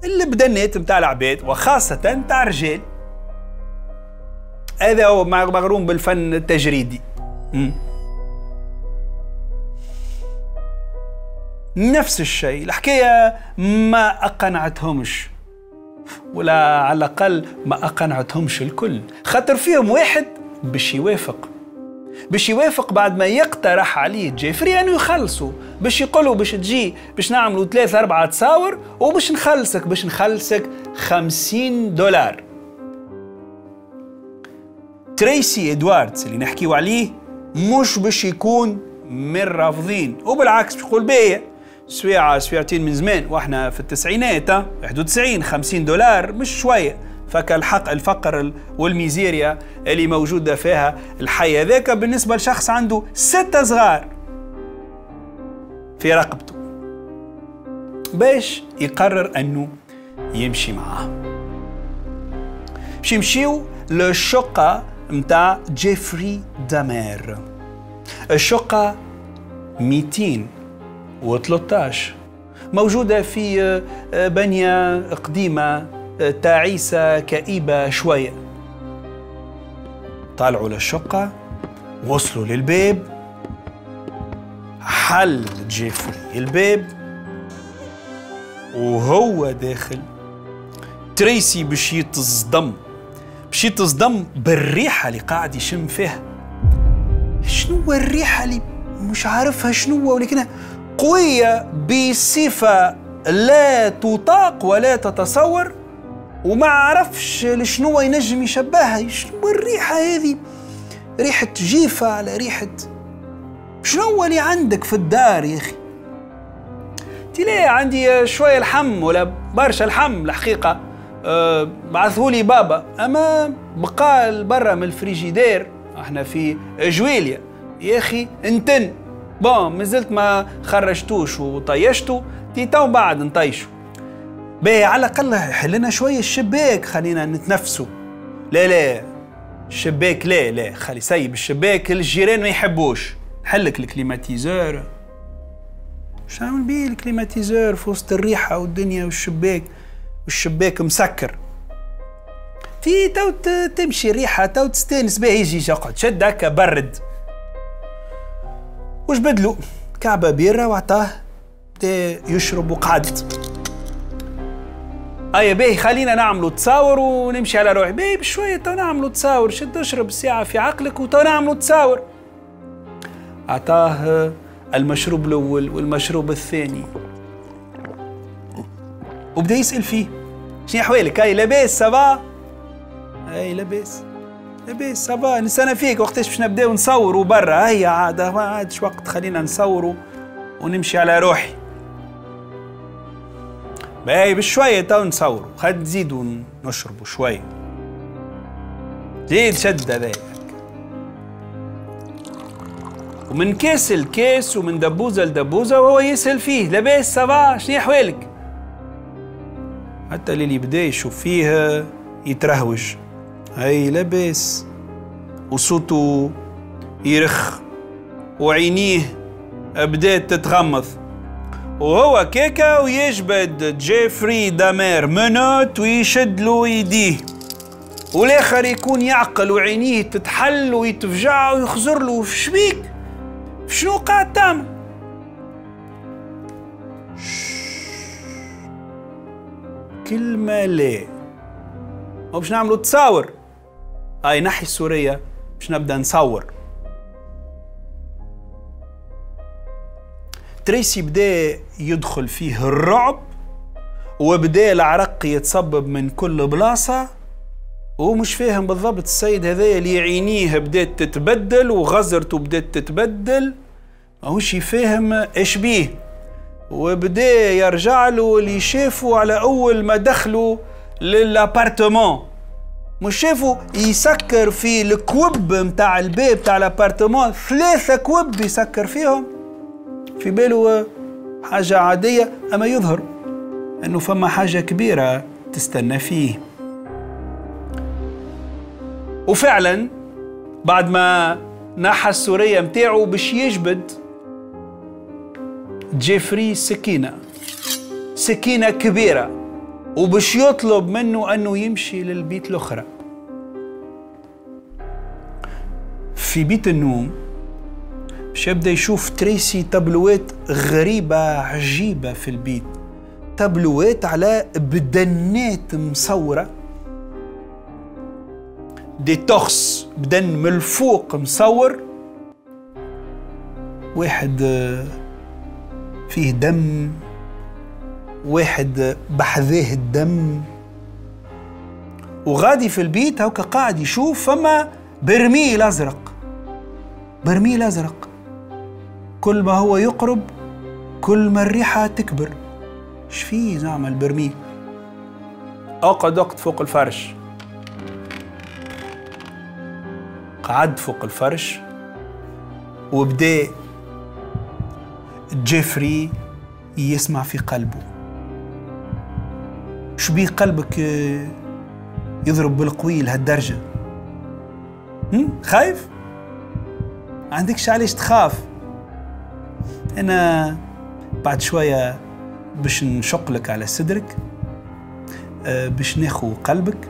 البدنات متاع العباد وخاصة متاع الرجال. هذا هو مغروم بالفن التجريدي. نفس الشيء الحكاية ما أقنعتهمش ولا على الأقل ما أقنعتهمش الكل. خاطر فيهم واحد باش يوافق. باش يوافق بعد ما يقترح عليه جيفري إنه يخلصوا باش يقولوا باش تجي باش نعملوا ثلاثة أربعة تصاور وباش نخلصك باش نخلصك خمسين دولار. تريسي إدواردز اللي نحكيو عليه مش باش يكون من رافضين. وبالعكس باش يقول بيا سويعة سويعتين من زمان وإحنا في التسعينات 91 50 دولار مش شوية. فك الحق الفقر والميزيريا اللي موجودة فيها الحي هذاك بالنسبة لشخص عنده ستة صغار في رقبته. باش يقرر أنه يمشي معاه. باش يمشيو للشقة متاع جيفري دامير. الشقة 200 و13 موجودة في آه، بنية قديمة آه، تعيسة كئيبة شوية. طلعوا للشقة وصلوا للباب. حل جيفري الباب. وهو داخل. تريسي باش يتصدم باش يتصدم بالريحة اللي قاعد يشم فيها. شنو الريحة اللي مش عارفها شنو ولكنها قوية بصفة لا تطاق ولا تتصور وما عرفش لشنو ينجم يشبهها. شنو الريحة هذه؟ ريحة جيفة على ريحة؟ شنو اللي عندك في الدار يا أخي؟ ليه عندي شوية الحم ولا برشا الحم الحقيقة. أه بعثولي بابا. أما بقى برا من الفريجيدير إحنا في جويلية يا أخي انتن. bon مازلت ما خرجتوش وطيشتو تي تو بعد نطيشو. باهي على الأقل حلنا شوية الشباك خلينا نتنفسوا لا لا الشباك لا لا خلي سيب الشباك الجيران ما يحبوش. حلك ال climatiseur. شو نعمل بيه ال climatiseur في وسط الريحة والدنيا والشباك؟ والشباك مسكر. تي تو تمشي الريحة تو تستانس بيه يجي يقعد. شد هكا برد. وش بدلو؟ كعبة بيرة وعطاه يشرب وقعدت اي باهي خلينا نعملوا تصاور ونمشي على روحي. باهي بشوية تو نعملوا تصاور. شد اشرب ساعة في عقلك وتو نعملوا تصاور. أعطاه المشروب الأول والمشروب الثاني. وبدا يسأل فيه. شنو أحوالك؟ هاي لاباس ça va هاي لاباس. لاباس ça va نستنى فيك وقتاش باش نبداو نصوروا برا. هيا عاد ما عادش وقت خلينا نصوروا ونمشي على روحي. باهي بشوية تو نصوروا. خد نزيدوا نشربوا شوية زيد شد هذايا ومن كاس لكاس ومن دبوزة لدبوزة وهو يسأل فيه لاباس ça va شنو أحوالك؟ حتى اللي بدأ يشوف فيه يترهوج. هاي لاباس وصوته يرخ وعينيه بدات تتغمض. وهو كيكا ويجبد جيفري دامير menottes ويشد له يديه والآخر يكون يعقل وعينيه تتحل ويتفجع ويخزر له. شبيك؟ شنو قاعد تعمل كلمة لا. باش نعملوا تصاور. أي نحي السورية باش نبدأ نصور. تريسي بدأ يدخل فيه الرعب وبدأ العرق يتصبب من كل بلاصة وهو مش فاهم بالضبط السيد هذايا اللي عينيه بدأت تتبدل وغزرته بدأت تتبدل ماهوش فاهم إيش بيه. وبدأ يرجع له اللي شافه على أول ما دخلوا لل appartement مش شافوا يسكر في الكوب متاع الباب تاع ال appartement ثلاثة كوب يسكر فيهم. في باله حاجة عادية أما يظهر أنه فما حاجة كبيرة تستنى فيه. وفعلا بعد ما نحى السورية متاعه باش يجبد جيفري سكينة. سكينة كبيرة. وباش يطلب منه أنه يمشي للبيت الأخرى. في بيت النوم باش يبدا يشوف تريسي تابلوات غريبة عجيبة في البيت. تابلوات على بدنات مصورة. دي توخس بدن من الفوق مصور. واحد فيه دم. واحد بحذاه الدم. وغادي في البيت هوكا قاعد يشوف فما برميل أزرق. برميل أزرق. كل ما هو يقرب كل ما الريحة تكبر. إيش فيه زعما البرميل؟ اقعد اقعد فوق الفرش. قعد فوق الفرش. وبدأ جيفري يسمع في قلبه. شو بيه قلبك يضرب بالقوي لهالدرجة خايف؟ عندكش علاش تخاف؟ أنا بعد شوية باش نشق على صدرك باش ناخو قلبك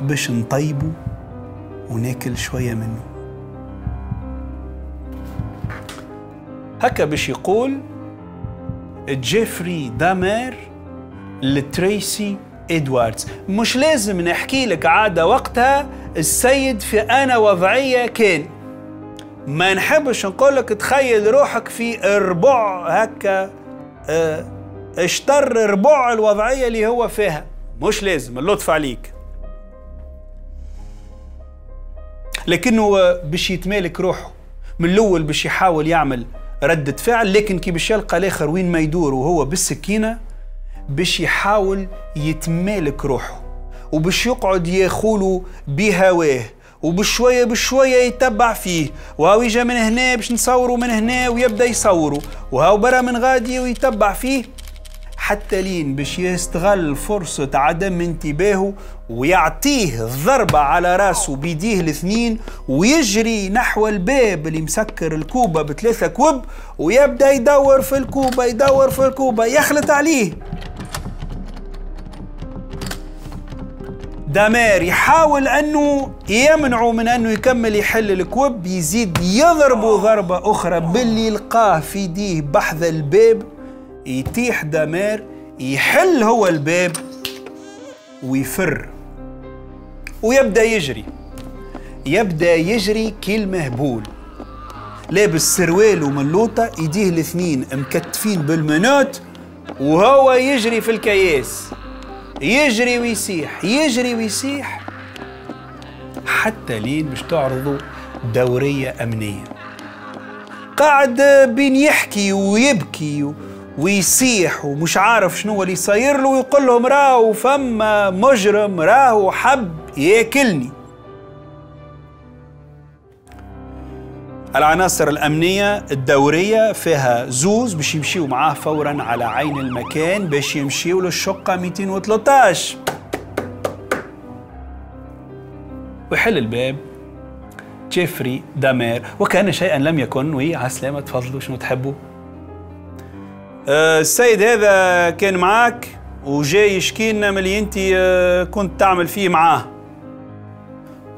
باش نطيبه وناكل شوية منه هكا باش يقول جيفري دامير لتريسي إدواردز. مش لازم نحكي لك عادة وقتها السيد في أنا وضعية كان. ما نحبش نقول لك تخيل روحك في ربع هكا آه اشتر ربع الوضعية اللي هو فيها. مش لازم اللطف عليك. لكنه باش يتمالك روحه. من الأول باش يحاول يعمل ردة فعل لكن كي باش يلقى الآخر وين ما يدور وهو بالسكينة باش يحاول يتمالك روحه وباش يقعد ياخولو بهواه وبشوية بشوية يتبع فيه. وهو يجا من هنا باش نصوروا من هنا ويبدأ يصوروا وهو برا من غادي ويتبع فيه حتى لين باش يستغل فرصة عدم انتباهه ويعطيه ضربة على راسه بيديه الاثنين ويجري نحو الباب اللي مسكر الكوبة بثلاثة كوب ويبدأ يدور في الكوبة يدور في الكوبة يخلط عليه. دامير يحاول أنه يمنعه من أنه يكمل يحل الكوب يزيد يضربه ضربة أخرى باللي يلقاه في يديه بحذا الباب يتيح دامير يحل هو الباب ويفر. ويبدأ يجري. يبدأ يجري كالمهبول لابس سروال وملوطة ايديه الاثنين مكتفين بالمنوت وهو يجري في الكياس. يجري ويسيح يجري ويسيح. حتى لين باش تعرضوا دورية أمنية. قاعد بين يحكي ويبكي ويسيح ومش عارف شنو اللي صاير له ويقول لهم راهو فما مجرم راهو حب ياكلني. العناصر الأمنية الدورية فيها زوز باش يمشيو معاه فورا على عين المكان باش يمشيو للشقة 213 ويحل الباب. جيفري دامير. وكأن شيئا لم يكن. oui على السلامة تفضلوا شنو تحبوا؟ أه السيد هذا كان معاك وجاي يشكي لنا من اللي أنت أه كنت تعمل فيه معاه.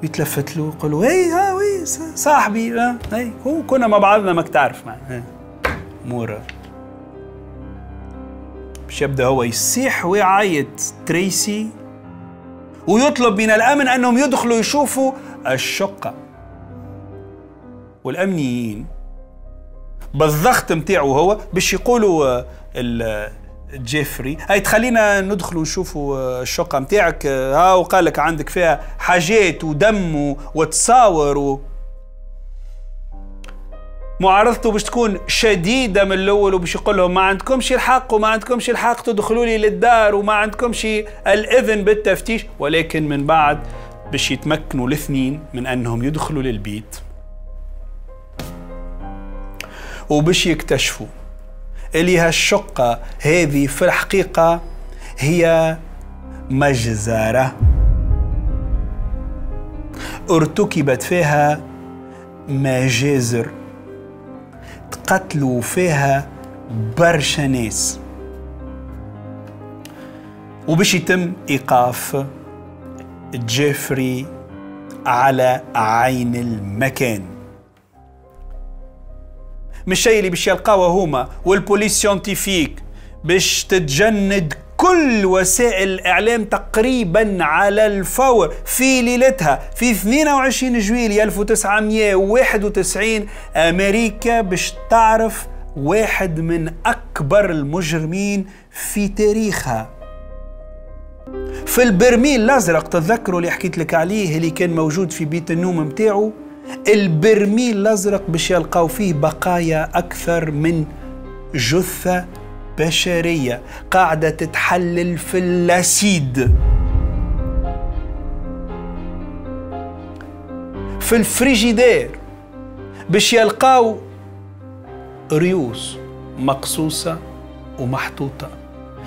يتلفت له يقول له اي ها وي صاحبي ها اي هو كنا مع بعضنا ماك تعرف معنا امور باش يبدأ هو يصيح ويعيط تريسي ويطلب من الأمن أنهم يدخلوا يشوفوا الشقة. والأمنيين بالضغط متاعه هو باش يقولوا جيفري. هاي تخلينا ندخلوا نشوفوا الشقة متاعك. ها وقال لك عندك فيها حاجات ودم وتصاور و... معارضته باش تكون شديدة من الأول وباش يقول لهم ما عندكمش الحق وما عندكمش الحق تدخلوا لي للدار وما عندكمش الإذن بالتفتيش. ولكن من بعد باش يتمكنوا الاثنين من أنهم يدخلوا للبيت. وباش يكتشفوا اللي هالشقة هذه في الحقيقة هي مجزرة. ارتكبت فيها مجازر. تقتلوا فيها برشا ناس. وباش يتم إيقاف جيفري على عين المكان. مش الشيء اللي باش يلقاوه هما وال police scientifique باش تتجند كل وسائل الإعلام تقريبا على الفور في ليلتها في 22 جويلية 1991 أمريكا باش تعرف واحد من أكبر المجرمين في تاريخها. في البرميل الأزرق تتذكروا اللي حكيت لك عليه اللي كان موجود في بيت النوم متاعه البرميل الأزرق باش يلقاو فيه بقايا أكثر من جثة بشرية قاعدة تتحلل في اللاسيد في الفريجيدير باش يلقاو ريوس مقصوصة ومحطوطة.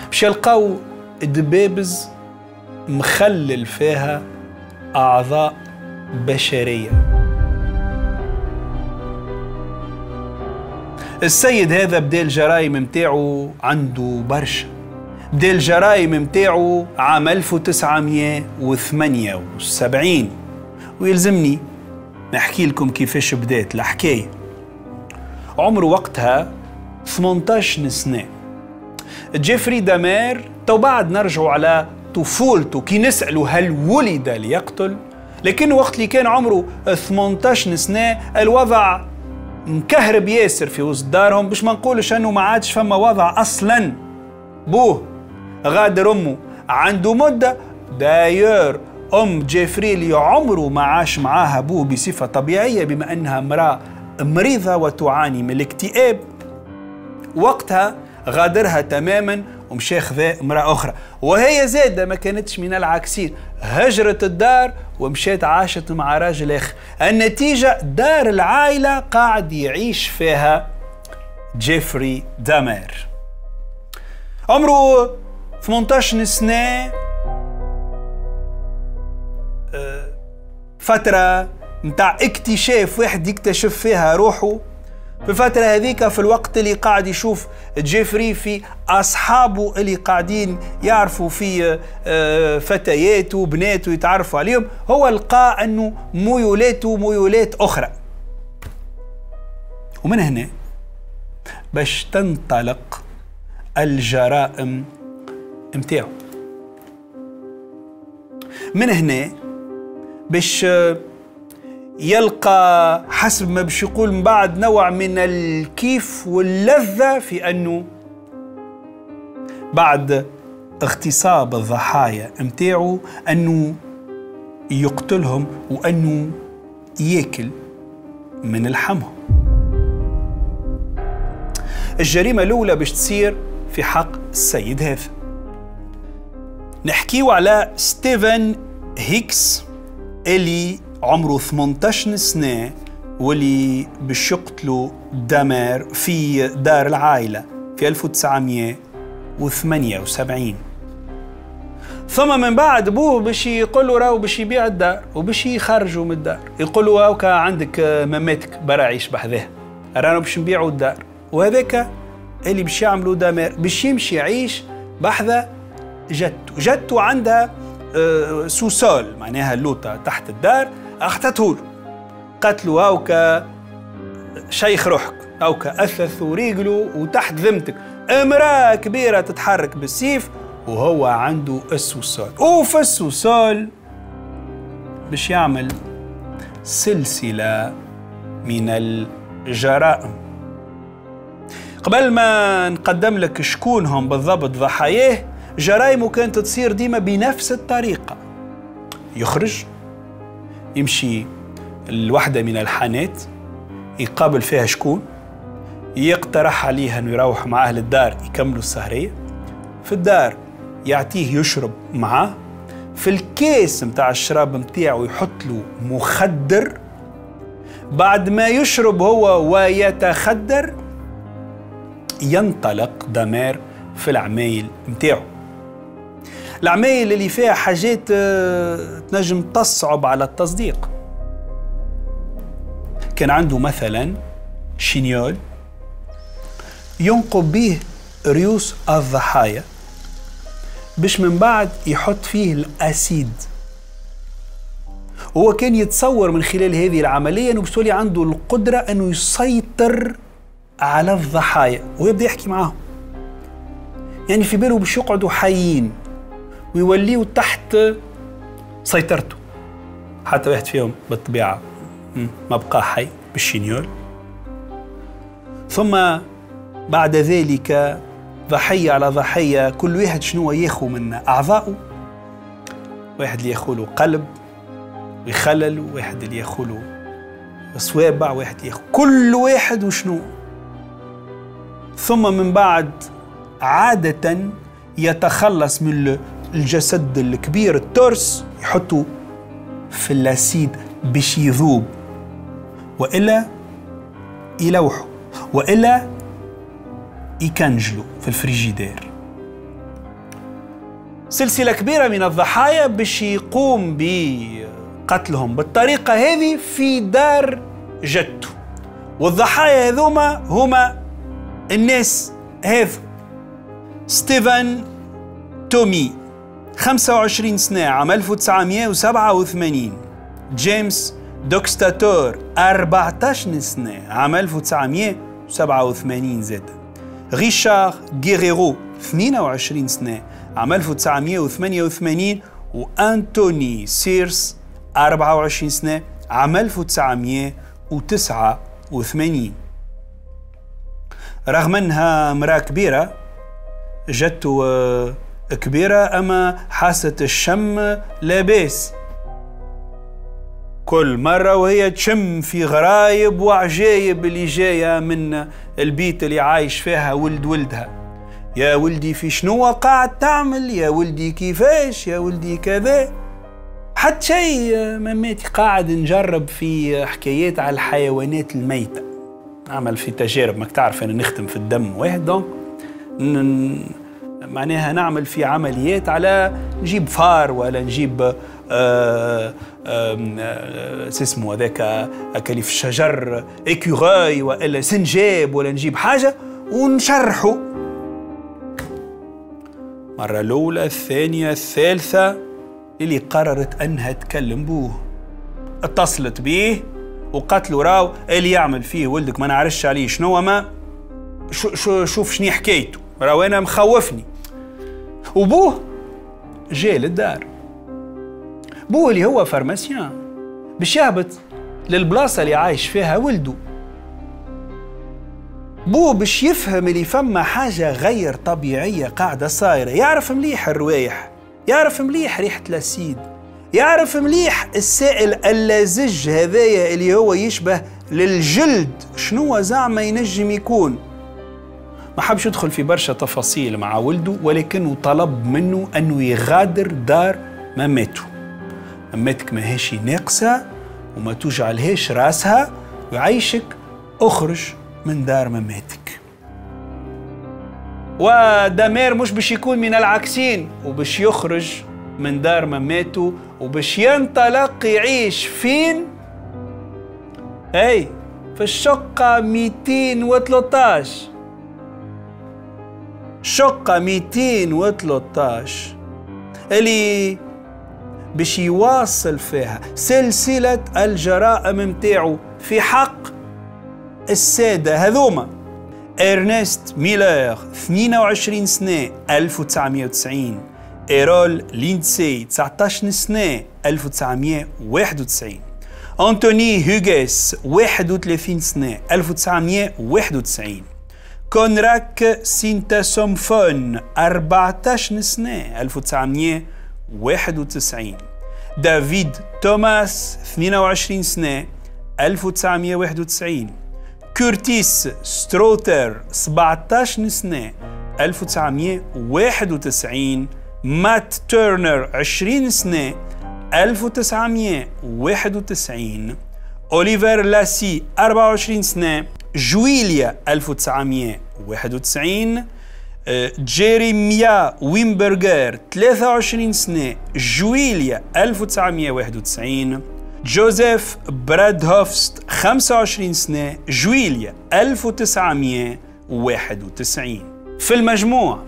باش يلقاو دبابز مخلل فيها أعضاء بشرية. السيد هذا بدا الجرايم متاعو عنده برشا. بدا الجرايم متاعو عام 1978 ويلزمني نحكي لكم كيفاش بدات الحكاية. عمره وقتها 18 سنة. جيفري دامير تو بعد نرجعوا على طفولته كي نسأله هل ولد ليقتل لكن وقت اللي كان عمره 18 سنة الوضع مكهرب ياسر في وسط دارهم باش ما نقولش انه ما عادش فما وضع أصلا. بوه غادر أمه. عنده مدة. داير أم جيفري اللي عمره ما عاش معاها أبوه بصفة طبيعية بما أنها امرأة مريضة وتعاني من الاكتئاب. وقتها غادرها تماما. ومشى خذا امرأة أخرى. وهي زادة ما كانتش من العاكسين. هجرت الدار ومشيت عاشت مع راجل آخر. النتيجة دار العائلة قاعد يعيش فيها جيفري دامير. عمره 18 سنة أه، فترة متاع اكتشاف واحد يكتشف فيها روحه. في الفترة هذيك في الوقت اللي قاعد يشوف جيفري في أصحابه اللي قاعدين يعرفوا في أه، فتياته وبناته يتعرفوا عليهم هو لقى أنه ميولات أخرى. ومن هنا باش تنطلق الجرائم متاعه. من هنا باش يلقى حسب ما باش يقول من بعد نوع من الكيف واللذة في أنه بعد اغتصاب الضحايا متاعه أنه يقتلهم وأنه ياكل من لحمهم. الجريمة الأولى باش تصير في حق السيد هذا. نحكيو على ستيفن هيكس اللي عمره 18 سنة واللي باش يقتلوا دامير في دار العائلة في 1978 ثم من بعد ابوه باش يقول له راهو باش يبيع الدار وباش يخرجوا من الدار. يقول له هاكا عندك مماتك برا عيش بحذاه رانا باش نبيعوا الدار. وهذاك اللي باش يعملوا دمار. باش يمشي يعيش بحذا جدته جدته عندها آه، سوسول معناها اللوطة تحت الدار. أخذته له قتلوا هاوكا شيخ روحك هاوكا أثثوا رجله وتحت ذمتك. أمرأة كبيرة تتحرك بالسيف وهو عنده السوسول وفي السوسول باش يعمل سلسلة من الجرائم. قبل ما نقدم لك شكون هم بالضبط ضحاياه جرائمه كانت تصير ديما بنفس الطريقة. يخرج يمشي الوحدة من الحانات يقابل فيها شكون؟ يقترح عليها إنه يروح مع أهل الدار يكملوا السهرية. في الدار يعطيه يشرب معاه. في الكيس متاع الشراب متاعه يحط له مخدر. بعد ما يشرب هو ويتخدر ينطلق دمار في العمايل متاعه. العمايل اللي فيها حاجات آه، تنجم تصعب على التصديق. كان عنده مثلا شينيول ينقب به ريوس الضحايا باش من بعد يحط فيه الأسيد. هو كان يتصور من خلال هذه العملية أنه بتولي عنده القدرة أنه يسيطر على الضحايا ويبدأ يحكي معاهم. يعني في باله باش يقعدوا حيين. ويوليوا تحت سيطرته. حتى واحد فيهم بالطبيعة ما بقى حي بالشينيول. ثم بعد ذلك ضحية على ضحية كل واحد شنو ياخو من أعضائه؟ واحد اللي ياخو له قلب ويخلل واحد اللي ياخو له صوابع واحد ياخو كل واحد وشنو؟ ثم من بعد عادة يتخلص من الجسد الكبير الترس يحطه في اللاسيد باش يذوب وإلا يلوحوا وإلا يكنجلوا في الفريجيدير. سلسلة كبيرة من الضحايا باش يقوم بقتلهم. بالطريقة هذه في دار جدته والضحايا هذوما هما الناس هذا ستيفن تومي. 25 سنة عام 1987 جيمس دوكستاتور 14 سنة عام 1987 زادة. ريشار جيريرو 22 سنة عام 1988 وأنتوني سيرس 24 سنة عام 1989 رغم أنها امرأة كبيرة جت كبيرة أما حاسة الشم لاباس كل مرة وهي تشم في غرايب وعجايب اللي جاية من البيت اللي عايش فيها ولد ولدها. يا ولدي في شنو قاعد تعمل؟ يا ولدي كيفاش؟ يا ولدي كذا. حتى شيء مماتي قاعد نجرب في حكايات على الحيوانات الميتة. نعمل في تجارب ماك تعرف أنا نختم في الدم واحد دونك معناها نعمل في عمليات على نجيب فار ولا نجيب آه آه اسمه هذاك اللي في الشجر إيكوغاي ولا سنجاب ولا نجيب حاجة ونشرحه مرة الأولى الثانية الثالثة اللي قررت أنها تكلم بوه. اتصلت بيه وقالت له راو اللي يعمل فيه ولدك ما نعرفش عليه شنو ما شو شو شوف شني حكايته. راو أنا مخوفني. وبوه جاء للدار. بوه اللي هو فارماسيان باش يهبط للبلاصة اللي عايش فيها ولده. بو باش يفهم اللي فما حاجة غير طبيعية قاعدة صايرة. يعرف مليح الروايح يعرف مليح ريحة الأسيد يعرف مليح السائل اللازج هذايا اللي هو يشبه للجلد. شنو زعما ينجم يكون؟ ما حبش يدخل في برشا تفاصيل مع ولده ولكنه طلب منه أنه يغادر دار مامته. مامتك ماهيش ناقصة وما توجعلهاش راسها ويعيشك أخرج من دار مماتك ودمير مش باش يكون من العاكسين وباش يخرج من دار مماته وباش ينطلق يعيش فين؟ أي في الشقة 213 شقة 213 اللي باش يواصل فيها سلسلة الجرائم متاعو في حق السادة هذوما. إرنست ميلر 22 سنة 1990 إيرول ليندسي 19 سنة 1991 أنتوني هوغيس 31 سنة 1991 كونراك سينتاسومفون 14 سنة 1991 دافيد توماس 22 سنة 1991 كورتيس ستروتر 17 سنة 1991 مات تيرنر 20 سنة 1991 أوليفر لاسي 24 سنة جويلية 1991 جيريميا ويمبرغر 23 سنة جويلية 1991 جوزيف برادهوفست 25 سنة جويليا 1991 في المجموع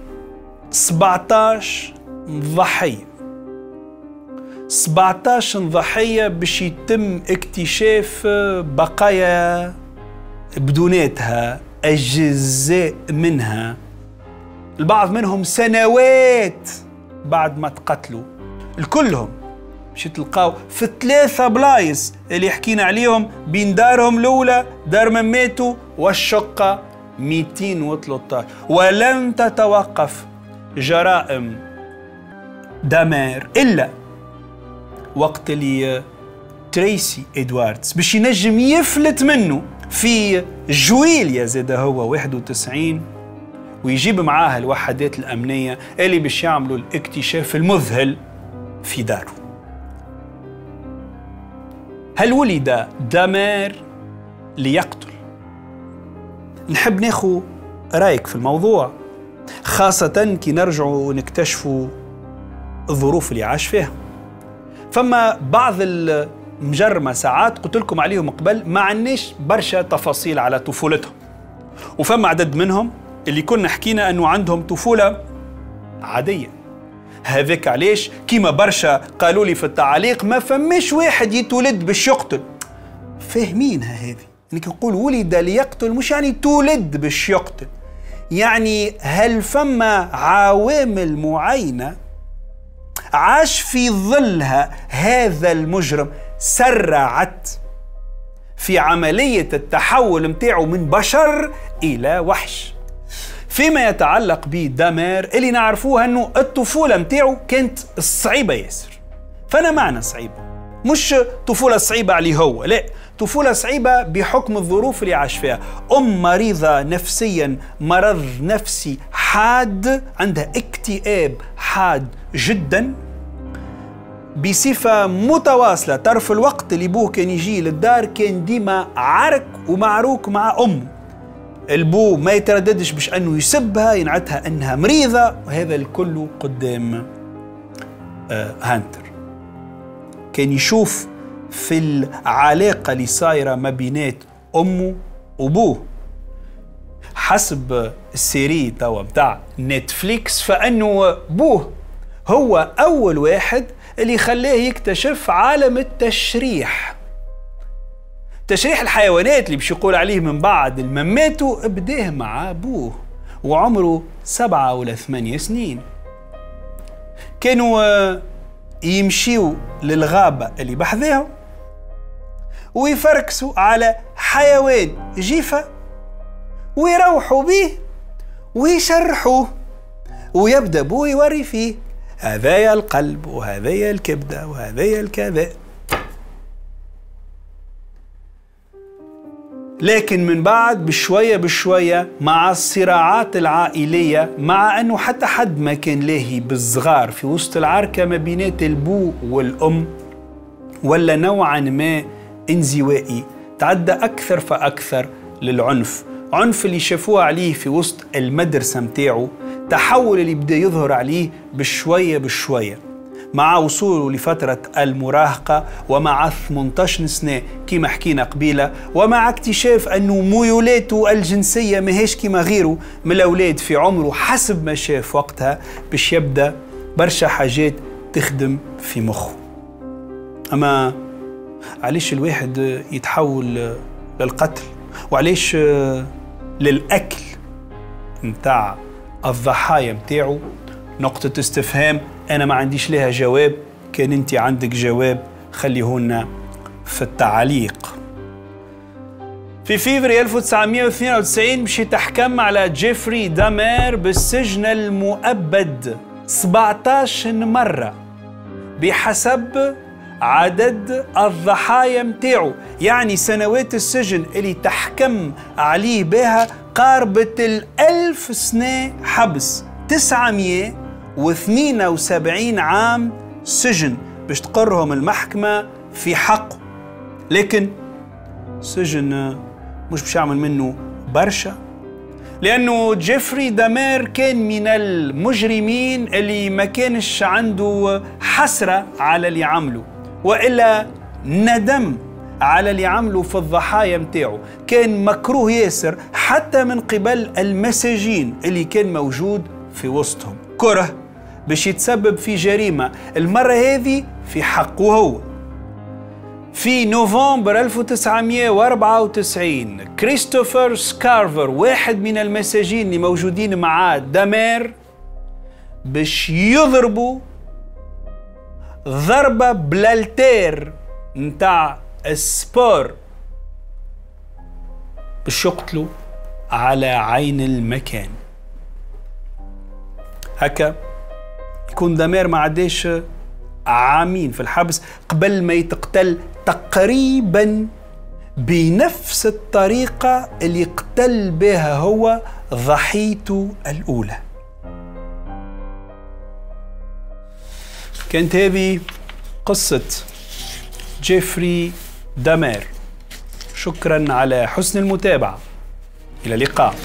17 ضحية. 17 ضحية باش يتم اكتشاف بقايا بدوناتها أجزاء منها. البعض منهم سنوات بعد ما تقتلوا. الكلهم باش تلقاو في الثلاثة بلايص اللي حكينا عليهم بين دارهم الأولى دار مماتو والشقة 213 ولن تتوقف جرائم دمار إلا وقت اللي تريسي إدواردز باش ينجم يفلت منه. في جويليا زاد هو 91 ويجيب معاه الوحدات الأمنية اللي باش يعملوا الاكتشاف المذهل في داره. هل ولد دمار ليقتل؟ نحب ناخو رأيك في الموضوع خاصة كي نرجعوا ونكتشفوا الظروف اللي عاش فيها. فما بعض المجرمة ساعات قلت لكم عليهم قبل ما عندناش برشا تفاصيل على طفولتهم. وفما عدد منهم اللي كنا حكينا إنه عندهم طفولة عادية. هذاك علاش؟ كيما برشا قالوا لي في التعاليق ما فماش واحد يتولد باش يقتل. فاهمينها هذه. إنك نقول ولد ليقتل مش يعني تولد باش يقتل. يعني هل فما عوامل معينة عاش في ظلها هذا المجرم؟ سرعت في عملية التحول متاعه من بشر إلى وحش. فيما يتعلق بدمار اللي نعرفوه أنه الطفولة متاعه كانت صعيبة ياسر. فأنا معنى صعيبة. مش طفولة صعيبة عليه هو لا. طفولة صعيبة بحكم الظروف اللي عاش فيها. أم مريضة نفسيا مرض نفسي حاد عندها اكتئاب حاد جدا. بصفة متواصلة طرف الوقت اللي بوه كان يجي للدار كان ديما عرك ومعروك مع أمه البو ما يترددش باش أنه يسبها ينعتها أنها مريضة وهذا الكل قدام آه هانتر. كان يشوف في العلاقة اللي صايرة ما بينات أمه وبوه. حسب ال série توا بتاع نتفليكس فأنه بوه هو أول واحد اللي خلاه يكتشف عالم التشريح. تشريح الحيوانات اللي باش يقول عليه من بعد المماتو بداه مع أبوه وعمره سبعة ولا ثمانية سنين. كانوا يمشيوا للغابة اللي بحذاهم ويفركسوا على حيوان جيفة ويروحوا به ويشرحوه ويبدأ بو يوري فيه. هذايا القلب وهذايا الكبده وهذايا الكذا. لكن من بعد بشوية بشوية مع الصراعات العائلية مع أنه حتى حد ما كان لاهي بالصغار في وسط العركة ما بينات البو والأم ولا نوعا ما انزوائي تعدى أكثر فأكثر للعنف. عنف اللي شافوه عليه في وسط المدرسة متاعه. تحول اللي بدا يظهر عليه بشوية بشوية مع وصوله لفترة المراهقة ومع 18 سنة كما حكينا قبيلة ومع اكتشاف أنه ميولاته الجنسية ماهيش كما غيره من الأولاد في عمره حسب ما شاف وقتها باش يبدأ برشا حاجات تخدم في مخه. أما علاش الواحد يتحول للقتل؟ وعلاش للأكل متاع الضحايا متاعه نقطة استفهام أنا ما عنديش لها جواب. كان أنت عندك جواب خليهن في التعليق. في فيفري 1992 باش يتحكم على جيفري دامير بالسجن المؤبد 17 مرة. بحسب عدد الضحايا متاعو. يعني سنوات السجن اللي تحكم عليه بها قاربة الألف سنة حبس 972 عام سجن باش تقرهم المحكمة في حقه لكن سجن مش باش يعمل منه برشا لأنه جيفري دامير كان من المجرمين اللي ما كانش عنده حسرة على اللي عمله وإلا ندم على اللي عمله في الضحايا متاعه كان مكروه ياسر حتى من قبل المساجين اللي كان موجود في وسطهم. كره باش يتسبب في جريمة. المرة هذه في حقه هو. في نوفمبر 1994 كريستوفر سكارفر واحد من المساجين اللي موجودين معاه دامير باش يضربوا ضربة بال haltère نتاع ال sport. باش يقتلوا على عين المكان. هكا يكون دمير ما عداش عامين في الحبس قبل ما يتقتل تقريبا بنفس الطريقة اللي قتل بها هو ضحيته الأولى. كانت هذه قصة جيفري دامير. شكرا على حسن المتابعة. إلى اللقاء.